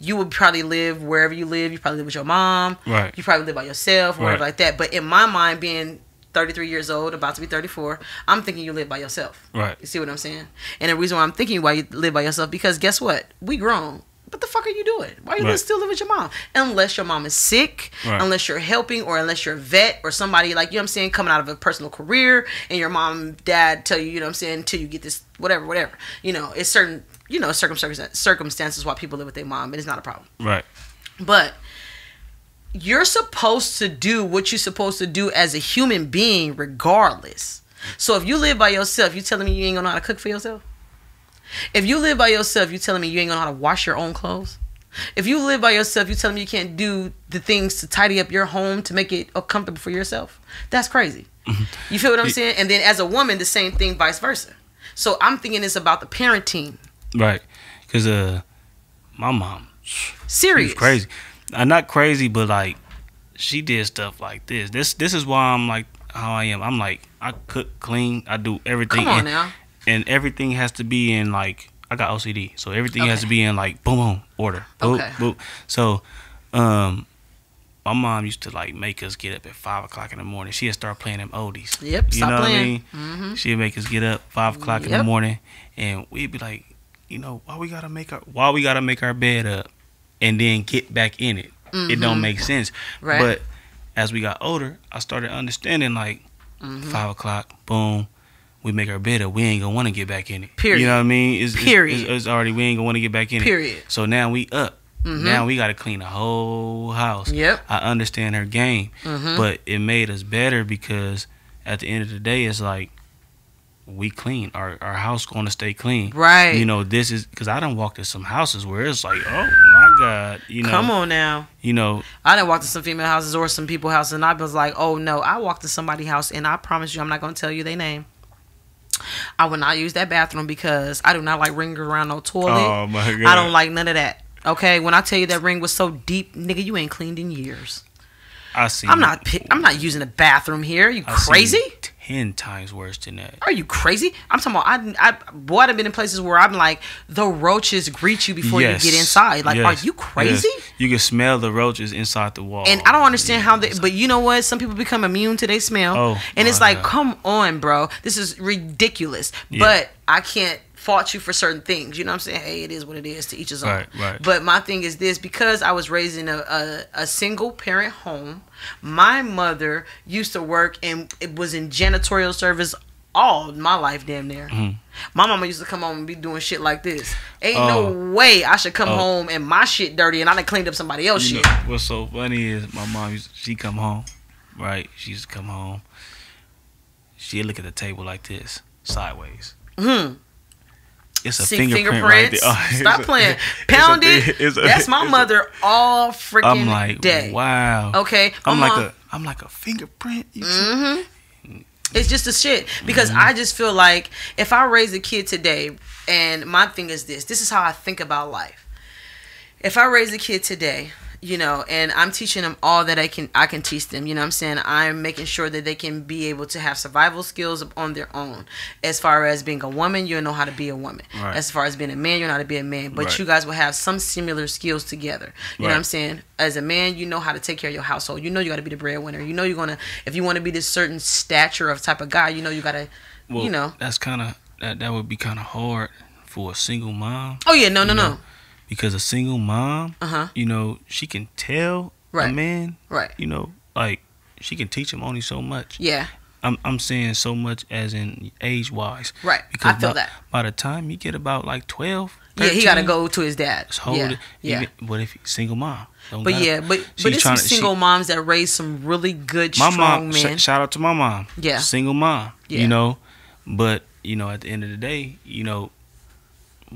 You would probably live wherever you live. You probably live with your mom. Right. You probably live by yourself or whatever Right. like that. But in my mind, being 33 years old, about to be 34, I'm thinking you live by yourself. Right. You see what I'm saying? And the reason why I'm thinking why you live by yourself because guess what? We grown. What the fuck are you doing? Why are you Right. still live with your mom? Unless your mom is sick, Right. unless you're helping, or unless you're a vet or somebody like you know what I'm saying, coming out of a personal career, and your mom, dad tell you, you know what I'm saying, until you get this whatever, whatever. You know, it's certain you know circumstances circumstances why people live with their mom, and it's not a problem. Right. But you're supposed to do what you're supposed to do as a human being, regardless. So if you live by yourself, you telling me you ain't gonna know how to cook for yourself? If you live by yourself, you telling me you ain't gonna know how to wash your own clothes? If you live by yourself, you telling me you can't do the things to tidy up your home to make it uh, comfortable for yourself? That's crazy. You feel what I'm saying? And then as a woman, the same thing, vice versa. So I'm thinking it's about the parenting. Right. Cause uh, my mom, Serious. She's crazy. I'm not crazy, but like she did stuff like this. This this is why I'm like how I am. I'm like I cook, clean, I do everything. Come on and, now. And everything has to be in like I got OCD, so everything has to be in like boom boom order. Boop, Okay. boop. So, um, my mom used to like make us get up at five o'clock in the morning. She'd start playing them oldies. Yep, You stop know playing. what I mean? Mm-hmm. She'd make us get up five o'clock in the morning, and we'd be like, you know, why we gotta make our why we gotta make our bed up, and then get back in it. It don't make sense. Mm-hmm. Right. But as we got older, I started understanding like Mm-hmm. five o'clock, boom, we make our bed up. We ain't gonna want to get back in it. Period. You know what I mean? It's, it's- Period. It's, it's already we ain't gonna want to get back in Period. it. Period. So now we up. Mhm. Now we gotta clean the whole house. Yep. I understand her game, Mhm. but it made us better because at the end of the day, it's like we clean. Our our house going to stay clean. Right. You know, this is because I don't walk to some houses where it's like, oh my god, you know, Come on now. you know, I didn't walk to some female houses or some people houses, and I was like, oh no, I walked to somebody's house, and I promise you, I'm not going to tell you their name. I will not use that bathroom because I do not like ringing around no toilet. oh my god, I don't like none of that. Okay, when I tell you that ring was so deep, nigga, you ain't cleaned in years. I see. I'm not. I'm not using a bathroom here. you I crazy? Ten times worse than that. Are you crazy? I'm talking about. I, I, boy, I've been in places where I'm like, the roaches greet you before Yes. you get inside. Like, Yes. are you crazy? Yes. You can smell the roaches inside the wall. And I don't understand how they, but you know what? Some people become immune to their smell. Oh, and it's like, God. come on, bro. This is ridiculous. Yeah. But I can't fault you for certain things. You know what I'm saying? Hey, it is what it is to each his own. Right, right. But my thing is this because I was raised in a, a, a single parent home, my mother used to work and it was in janitorial service all my life damn near. Mm-hmm. My mama used to come home and be doing shit like this. Ain't Oh. no way I should come Oh. home and my shit dirty and I done cleaned up somebody else's shit. know, what's so funny is my mom used she come home, right? She used to come home. She'd look at the table like this, sideways. Hmm. It's a See fingerprint right there. *laughs* Oh, Stop a- playing. Pound it. a- That's my mother all freaking I'm like, day. wow. Okay. I'm like mom- a, I'm like a fingerprint. Mm-hmm. It's just a shit because Mm-hmm. I just feel like if I raise a kid today, and my thing is this: this is how I think about life. If I raise a kid today, you know, and I'm teaching them all that I can, I can teach them. You know, what I'm saying I'm making sure that they can be able to have survival skills on their own. As far as being a woman, you know how to be a woman. Right. As far as being a man, you know how to be a man. But Right. you guys will have some similar skills together. You know what I'm saying? As a man, you know how to take care of your household. You know you got to be the breadwinner. You know you're gonna if you want to be this certain stature of type of guy. You know you got to, Well, you know. that's kind of that. That would be kind of hard for a single mom Oh yeah, no, no, no. Because a single mom, Uh huh. you know, she can tell a Right. man, Right. you know, like she can teach him only so much. Yeah. I'm I'm saying so much as in age wise. Right. Because I feel by, that. by the time you get about like 12, Yeah, he got to go to his dad. hold yeah. it. Yeah. Even- what if single mom? Don't But gotta- yeah, but but it's some she- single moms that raise some really good, my strong mom. sh- men. shout out to my mom. Yeah. single mom. Yeah. You know, but you know, at the end of the day, you know,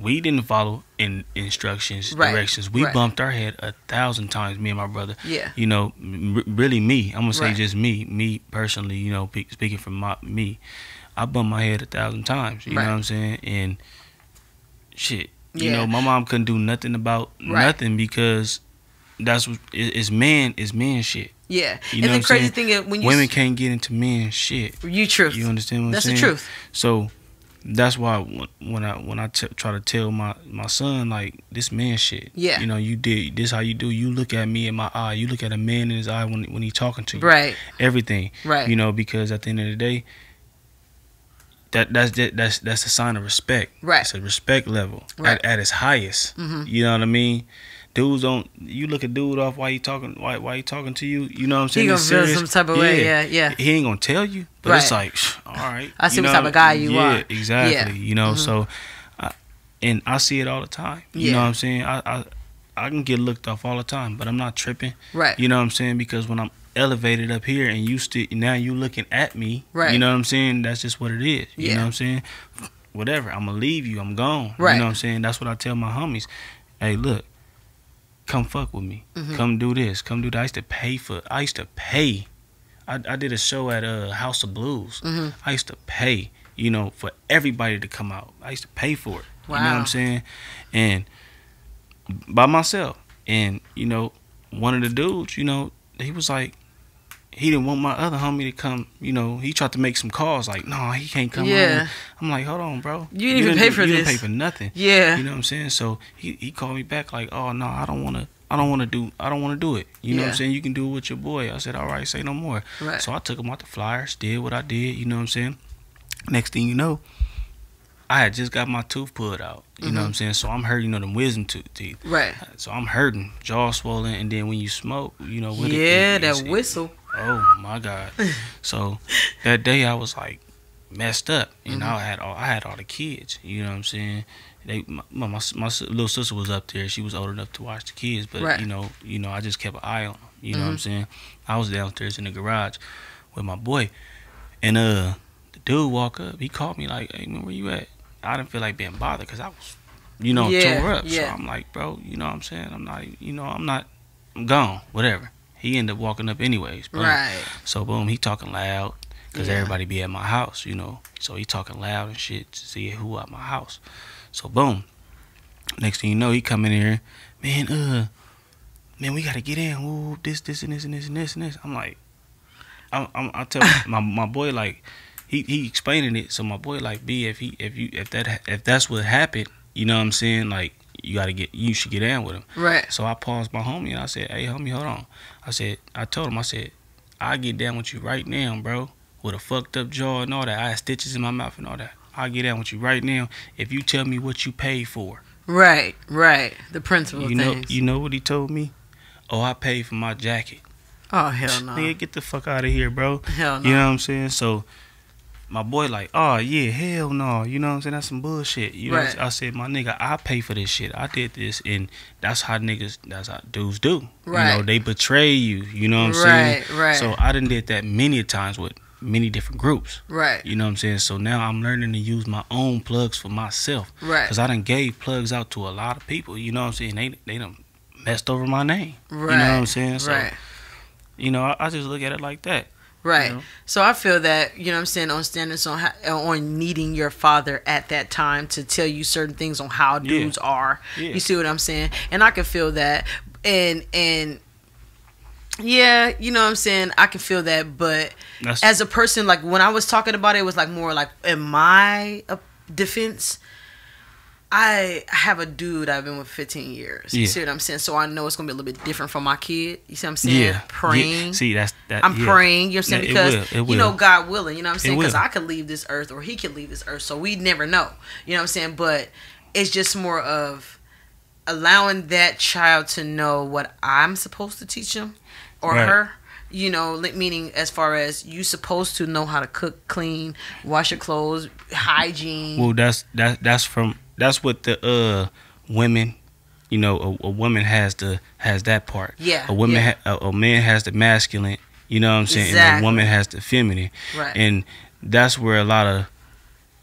we didn't follow in instructions, Right, directions. We right. bumped our head a thousand times. Me and my brother. yeah. you know, r- really me. I'm gonna say Right. just me, me personally. You know, pe- speaking from my me, I bumped my head a thousand times. You know what I'm saying? And shit, you Yeah. know, my mom couldn't do nothing about nothing because that's what it's man, it's man shit. Yeah. You and know the crazy saying? thing is when you Women s- can't get into men shit. you truth. You understand what That's I'm saying? That's the truth. So that's why when- I when I t- try to tell my my son like this man shit. Yeah. You know, you did this how you do. You look at me in my eye. You look at a man in his eye when when he talking to you. Right. Everything. Right. You know, because at the end of the day, that that's that, that's that's a sign of respect. Right. It's a respect level Right. at, at its highest. Mhm. You know what I mean? Dudes don't. You look a dude off while he talking. Why why he talking to you? You know what I'm saying? He gonna feel some type of way. Yeah. Yeah. He ain't gonna tell you, but it's like, *sniffs* all right. I see you what know? type of guy you are. yeah, are. exactly. Yeah. You know, Mhm. so, I, and I see it all the time. You know what I'm saying? I, I I can get looked off all the time, but I'm not tripping. Right. You know what I'm saying? Because when I'm elevated up here and you still now you looking at me. Right. You know what I'm saying? That's just what it is. You know what I'm saying? Whatever. I'm gonna leave you. I'm gone. Right. You know what I'm saying? That's what I tell my homies. Hey, look. Come fuck with me. Mhm. Come do this. Come do that. I used to pay for. I used to pay. I, I did a show at uh, House of Blues. Mhm. I used to pay. You know, for everybody to come out. I used to pay for it. Wow. You know what I'm saying? And by myself. And you know, one of the dudes, you know, he was like, he didn't want my other homie to come. You know, he tried to make some calls like, no, he can't come. Yeah. on. I'm like, hold on, bro. You didn't even pay for you this. Didn't pay for nothing. Yeah. You know what I'm saying? So he, he called me back like, oh no, I don't want to. I don't want to do. I don't want to do it. You know what I'm saying? You can do it with your boy. I said, all right, say no more. Right. So I took him out the flyers, did what I did. You know what I'm saying? Next thing you know, I had just got my tooth pulled out. You know what I'm Mm-hmm. saying? So I'm hurting, you know, them wisdom tooth teeth. Right. So I'm hurting, jaw swollen, and then when you smoke, you know, Yeah, it- that whistle. Oh my god! so that day I was like messed up, and Mm-hmm. I had all I had all the kids. You know what I'm saying? They my my, my, my little sister was up there. She was old enough to watch the kids, but Right. you know, you know, I just kept an eye on them. You know what I'm Mhm. saying? I was downstairs in the garage with my boy, and uh, the dude walk up. He called me like, "Hey man, where you at?" I didn't feel like being bothered because I was, you know, Yeah, tore up. yeah. So I'm like, bro, you know what I'm saying? I'm not, you know, I'm not, I'm gone. Whatever. He ended up walking up anyways. Boom. Right. So boom, he talking loud because Yeah. everybody be at my house, you know. So he talking loud and shit to see who at my house. So boom, next thing you know, he come in here, man, uh, man, we gotta get in. Ooh, this, this, and this, and this, and this, and this. I'm like, I'm, I'm I tell *laughs* my my boy like, he he explaining it. So my boy like, B, if he if you if that if that's what happened, you know what I'm saying? Like, you gotta get you should get in with him. Right. So I paused my homie and I said, hey homie, hold on. I said, I told him, I said, I get down with you right now, bro. With a fucked up jaw and all that. I had stitches in my mouth and all that. I'll get down with you right now if you tell me what you paid for. Right, right. The principal You know, things. you know what he told me? Oh, I paid for my jacket. oh hell no. Nigga, get the fuck out of here, bro. Hell no. You know what I'm saying? So, my boy like, oh yeah, hell no. You know what I'm saying? That's some bullshit. You know, Right. I said, my nigga, I pay for this shit. I did this, and that's how niggas, that's how dudes do. Right. You know, they betray you. You know what I'm saying? Right, right. So I didn't did that many times with many different groups. Right. You know what I'm saying? So now I'm learning to use my own plugs for myself. Right. Cause I done gave plugs out to a lot of people. You know what I'm saying? They they done messed over my name. Right. You know what I'm saying? So right. you know, I, I just look at it like that. Right. know? So I feel that, you know what I'm saying, on standards on how, on needing your father at that time to tell you certain things on how Yeah. dudes are. Yeah. You see what I'm saying? And I can feel that. And and yeah, you know what I'm saying? I can feel that, but That's as a person like when I was talking about it, it was like more like in my uh, defense I have a dude I've been with 15 years. You see what I'm saying? So I know it's gonna be a little bit different for my kid. You see what I'm saying? yeah. Praying. Yeah. See, that's that. I'm yeah. praying, you know what I'm saying? Yeah, it Because, will, it you know. God willing, you know what I'm saying? Because. I could leave this earth or he could leave this earth. So we never know. You know what I'm saying? But it's just more of allowing that child to know what I'm supposed to teach him or Right. her. You know, meaning as far as you supposed to know how to cook, clean, wash your clothes, hygiene. Well, that's that that's from that's what the uh women, you know, a, a woman has the has that part. Yeah, A woman, yeah. ha, a, a man has the masculine. You know what I'm saying? And Exactly. a woman has the feminine. right. And that's where a lot of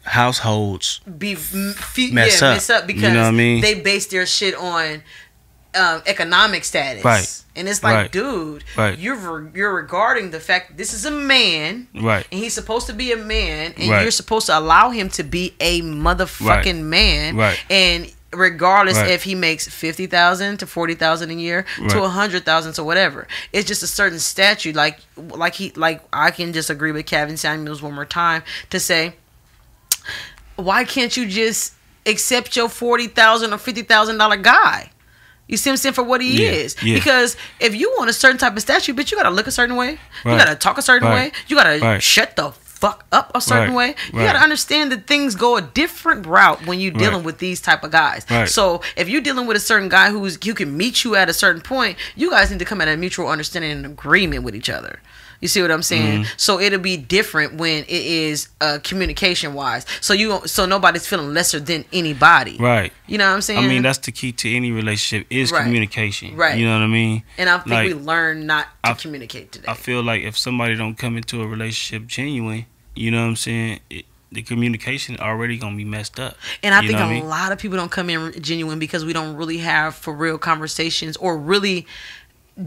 households be fe- Mess yeah, up. mess up You know what I mean? they base their shit on um, economic status. Right. And it's like, Right. dude, Right. you're re- you're regarding the fact this is a man right, and he's supposed to be a man and Right. you're supposed to allow him to be a motherfucking man. Right. And regardless if he makes 50,000 to 40,000 a year to Right. 100,000 to whatever. It's just a certain statute like like he like I can just agree with Kevin Samuels one more time to say why can't you just accept your forty thousand or fifty thousand dollar guy? You see what I'm saying for what he Yeah, is. yeah. Because if you want a certain type of statue, bitch, you gotta look a certain way. You gotta talk a certain Right. way. You gotta Right. shut the fuck up a certain Right. way. You Right. gotta understand that things go a different route when you're dealing Right. with these type of guys. Right. So if you're dealing with a certain guy who's who can meet you at a certain point, you guys need to come at a mutual understanding and agreement with each other. You see what I'm saying? Mm-hmm. So it'll be different when it is uh, communication wise. So you so nobody's feeling lesser than anybody. right. You know what I'm saying? I mean, that's the key to any relationship is Right. communication. Right. You know what I mean? and I think like, we learn not to I- communicate today. I feel like if somebody don't come into a relationship genuine, you know what I'm saying? It, the communication already gonna be messed up. And I You think a mean? lot of people don't come in genuine because we don't really have for real conversations or really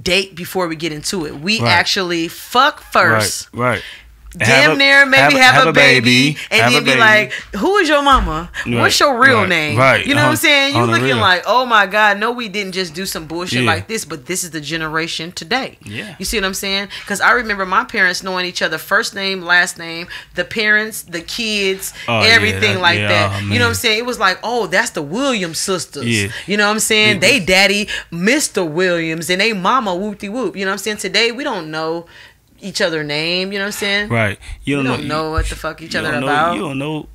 date before we get into it. We Right. actually fuck first. Right. Right. Damn Have a- near maybe have, have a, a baby, baby, and have then be baby. like, "Who is your mama? Right, What's your real right, name?" right. You know what I'm saying? You looking real. like, "Oh my God, no, we didn't just do some bullshit Yeah. like this, but this is the generation today." Yeah. You see what I'm saying? Because I remember my parents knowing each other first name, last name, the parents, the kids, Oh, yeah, everything that- like yeah, that. oh, you know what. I'm saying? It was like, "Oh, that's the Williams sisters." Yeah. You know what I'm saying? Yeah. They daddy, Mr. Williams, and they mama whoopty whoop. You know what I'm saying? Today we don't know each other name. You know what I'm saying? Right. You You don't, don't know what the fuck each other know, about. You don't know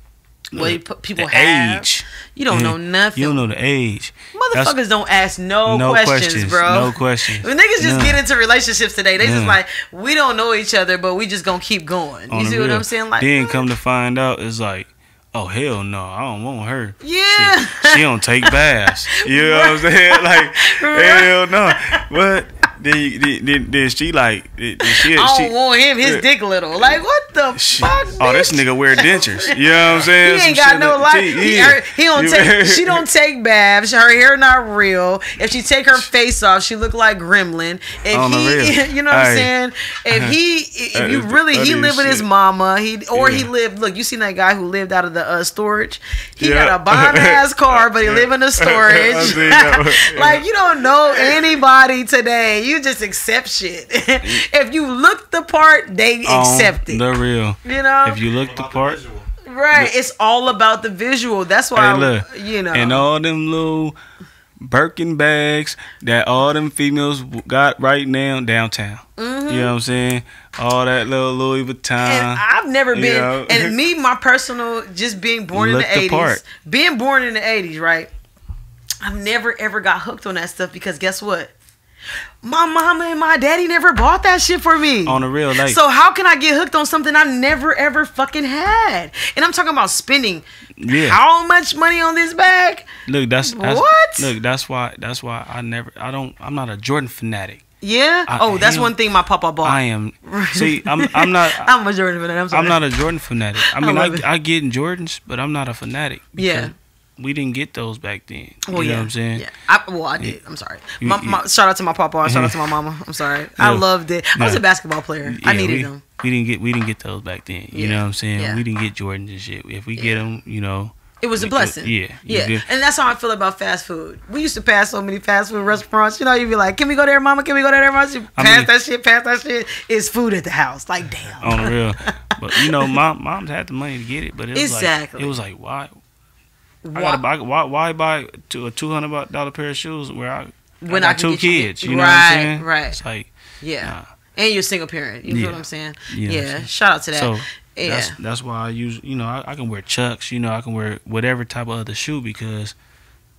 what people have. age. You don't Yeah. know nothing. You don't know the age. That's- Motherfuckers don't ask no, no questions, questions, bro. no questions. When niggas just None. get into relationships today, they just like, we don't know each other, but we just gonna keep going. on You see what real. I'm saying? Like, then what? come to find out, it's like, oh hell no, I don't want her. Yeah. Shit, she don't take baths. *laughs* You know what I'm saying? Like *laughs* Right. hell no. But then, then, then, then she like, then she, I don't she, want him. His Yeah. dick little. Like what the she- fuck? oh, this nigga wear dentures. You know what I'm *laughs* saying? He ain't Some got no life. He, her- he don't take. She don't *laughs* take baths. Her hair not real. If she take her face off, she look like Gremlin. If On he, *laughs* you know what I'm saying? If he, if you really, he live with his mama. He or he Yeah. lived. Look, you seen that guy who lived out of the uh, storage? He Yeah. got a bomb ass car, but he live in the storage. like you don't know anybody today. You just accept shit. *laughs* if you look the part, they On accept it. The real. you know, If you look the part, right? It's all about the visual. That's why, hey, I- look, you know. and all them little Birkin bags that all them females got right now downtown. Mm-hmm. You know what I'm saying? All that little Louis Vuitton. and I've never been, know. and *laughs* me, my personal, just being born in the the eighties, part. being born in the eighties, right? I've never ever got hooked on that stuff because guess what? My mama and my daddy never bought that shit for me. on the real, like so how can I get hooked on something I never ever fucking had? And I'm talking about spending yeah. how much money on this bag? look, that's, that's What? Look, that's why. That's why I never. I don't. I'm not a Jordan fanatic. Yeah. I oh, that's am- one thing my papa bought. I am. *laughs* See, I'm. I'm not. *laughs* I'm a Jordan fanatic. I'm sorry. I'm not a Jordan fanatic. I *laughs* mean, I, it. I, get in Jordans, but I'm not a fanatic. Yeah. We didn't get those back then. Well, you yeah. know what I'm saying? Yeah. I, well, I did. I'm sorry. My, my, shout out to my papa. Shout out to my mama. *laughs* I'm sorry. I Yeah. loved it. I was Yeah. a basketball player. I needed we, them. We didn't get we didn't get those back then. You Yeah. know what I'm saying? Yeah. We didn't get Jordans and shit. If we get them, you know, It was a blessing. yeah, Yeah. good. And that's how I feel about fast food. We used to pass so many fast food restaurants. You know, you'd be like, can we go there, mama? Can we go there, mama? You I pass mean- that shit, pass that shit. It's food at the house. Like, damn. on the real. *laughs* but you know, mom moms had the money to get it, but it was Exactly. like it was like why I Why- gotta buy why why buy to a two hundred dollar pair of shoes where I When I I can two get you- kids, you know right, what I'm saying? right. It's like yeah. nah. And you're a single parent. You feel Yeah. what I'm saying? You know what I'm yeah. saying? Shout out to that. So yeah. that's that's why I use you know I, I can wear chucks you know I can wear whatever type of other shoe because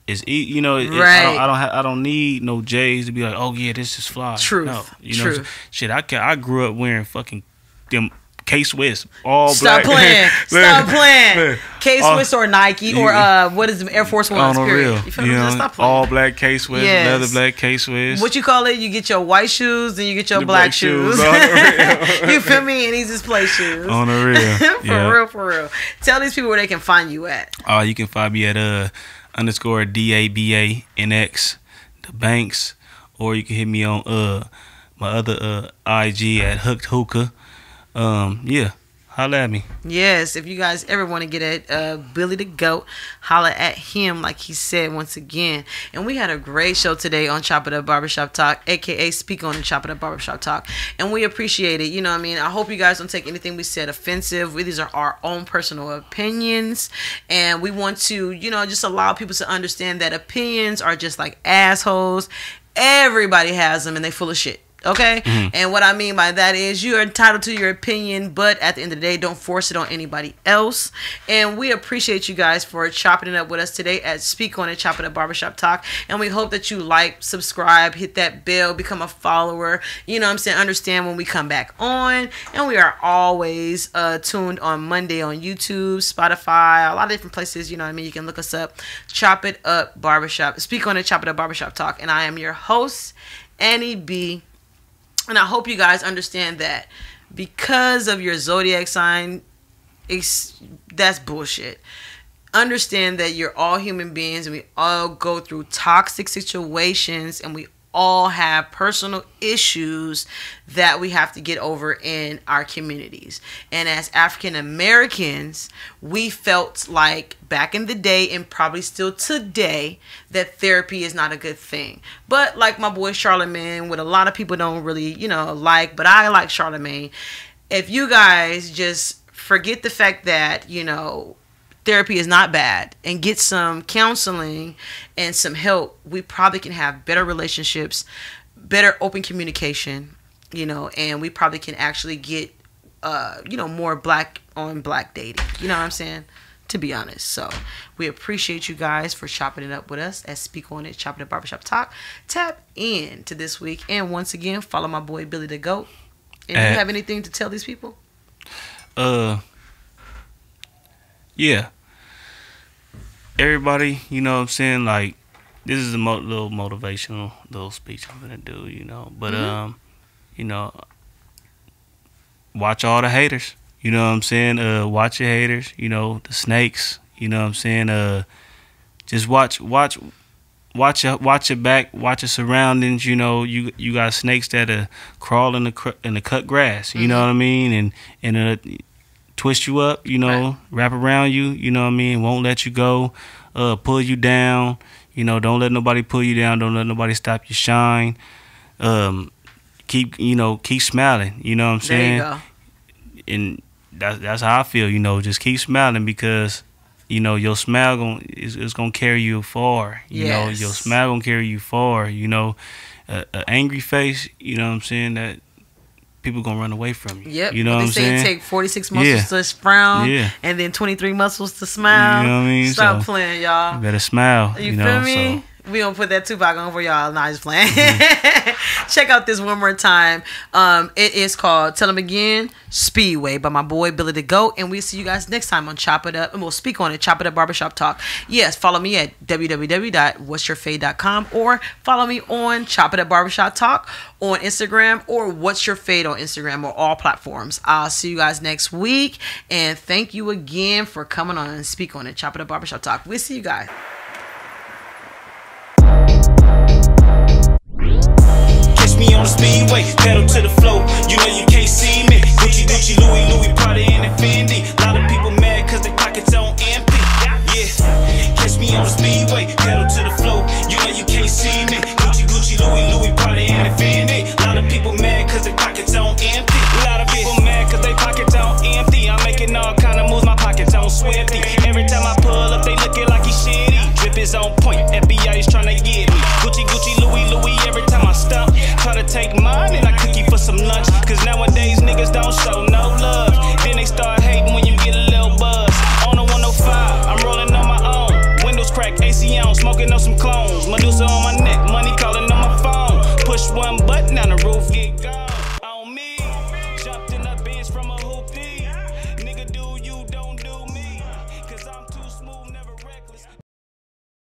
it's you know it, it- I Right. don't I don't, ha- I don't need no J's to be like oh yeah this is fly Truth. no you know Truth. shit I ca- I grew up wearing fucking them K Swiss all Stop black playing. *laughs* Stop playing. K Swiss or Nike or uh what is it, Air Force One? on the period. real You feel me? stop playing. all black K Swiss Yes. leather black K Swiss what you call it? You get your white shoes, then you get your The black, black shoes. shoes, *laughs* the *laughs* you feel me? And these is play shoes. on the real for yeah. real, for real. Tell these people where they can find you at. Uh, you can find me at uh underscore D A B A N X the banks, or you can hit me on uh my other uh IG at Hooked Hookah. Um yeah, holla at me. Yes, if you guys ever want to get at uh, Billy the Goat, holla at him, like he said once again. And we had a great show today on Chop It Up Barbershop Talk, aka Speak on the Chop It Up Barbershop Talk. And we appreciate it. You know what I mean? I hope you guys don't take anything we said offensive. These are our own personal opinions. And we want to, you know, just allow people to understand that opinions are just like assholes. Everybody has them and they full of shit. Okay? And what I mean by that is you are entitled to your opinion, but at the end of the day, don't force it on anybody else. And we appreciate you guys for chopping it up with us today at Speak On It, Chop It Up Barbershop Talk. And we hope that you like, subscribe, hit that bell, become a follower. You know what I'm saying? Understand when we come back on. And we are always uh, tuned on Monday on YouTube, Spotify, a lot of different places. You know what I mean? You can look us up. Chop It Up Barbershop. Speak On It, Chop It Up Barbershop Talk. And I am your host, Annie B. And I hope you guys understand that because of your zodiac sign, it's, that's bullshit. Understand that you're all human beings and we all go through toxic situations and we all have personal issues that we have to get over in our communities. And as African Americans, we felt like back in the day and probably still today that therapy is not a good thing. But like my boy Charlemagne, what a lot of people don't really, you know, like, but I like Charlemagne. If you guys just forget the fact that, you know, therapy is not bad and get some counseling and some help, we probably can have better relationships, better open communication, you know, and we probably can actually get, uh, you know, more black on black dating. You know what I'm saying? To be honest. So we appreciate you guys for chopping it up with us at Speak On It, Chopping It Barbershop Talk. Tap in to this week. And once again, follow my boy Billy the Goat. And do you have anything to tell these people? Uh yeah. Everybody, you know what I'm saying, like this is a mo- little motivational little speech I'm gonna do, you know. But Mhm. um, you know, watch all the haters. You know what I'm saying? Uh, watch your haters. You know the snakes. You know what I'm saying? Uh, just watch, watch, watch your, watch your back, watch your surroundings. You know, you you got snakes that are crawling in the cr- in the cut grass. You know what I mean? And and uh, twist you up. You know, Right. wrap around you. You know what I mean? Won't let you go. Uh, pull you down. You know, don't let nobody pull you down. Don't let nobody stop your shine. Um, keep you know keep smiling. You know what I'm There saying? you go. and that's that's how I feel. You know, just keep smiling because you know your smile gon' is, is gonna carry you far. You know, your smile gonna carry you far. You know, a, a angry face. You know what I'm saying that people gonna run away from you. Yep. You know they what I'm say saying? it take 46 muscles Yeah. to frown Yeah. and then 23 muscles to smile. You know what I mean? Stop So- playing, y'all. You better smile. You, You, feel know, me? so We gonna put that Tupac on for y'all. Nah, just playing. Mm-hmm. *laughs* Check out this one more time. Um, it is called "Tell 'Em Again" Speedway by my boy Billy the Goat, and we'll see you guys next time on Chop It Up, and we'll speak on it. Chop It Up Barbershop Talk. Yes, follow me at www.whatsyourfade.com or follow me on Chop It Up Barbershop Talk on Instagram or What's Your Fade on Instagram or all platforms. I'll see you guys next week, and thank you again for coming on and speak on it. Chop It Up Barbershop Talk. We'll see you guys. me on the speedway, pedal to the flow. You know you can't see me. Gucci, Gucci, Louis, Louis, Prada, and Fendi. A lot of people mad cause their pockets on empty. Yeah, catch me on the speedway, pedal to the flow. You know you can't see me. Gucci, Gucci, Louis, Louis, Prada, and Fendi. A lot of people mad cause their pockets on empty. A lot of people mad cause their pockets on empty. I'm making all kind of moves, my pockets on swifty.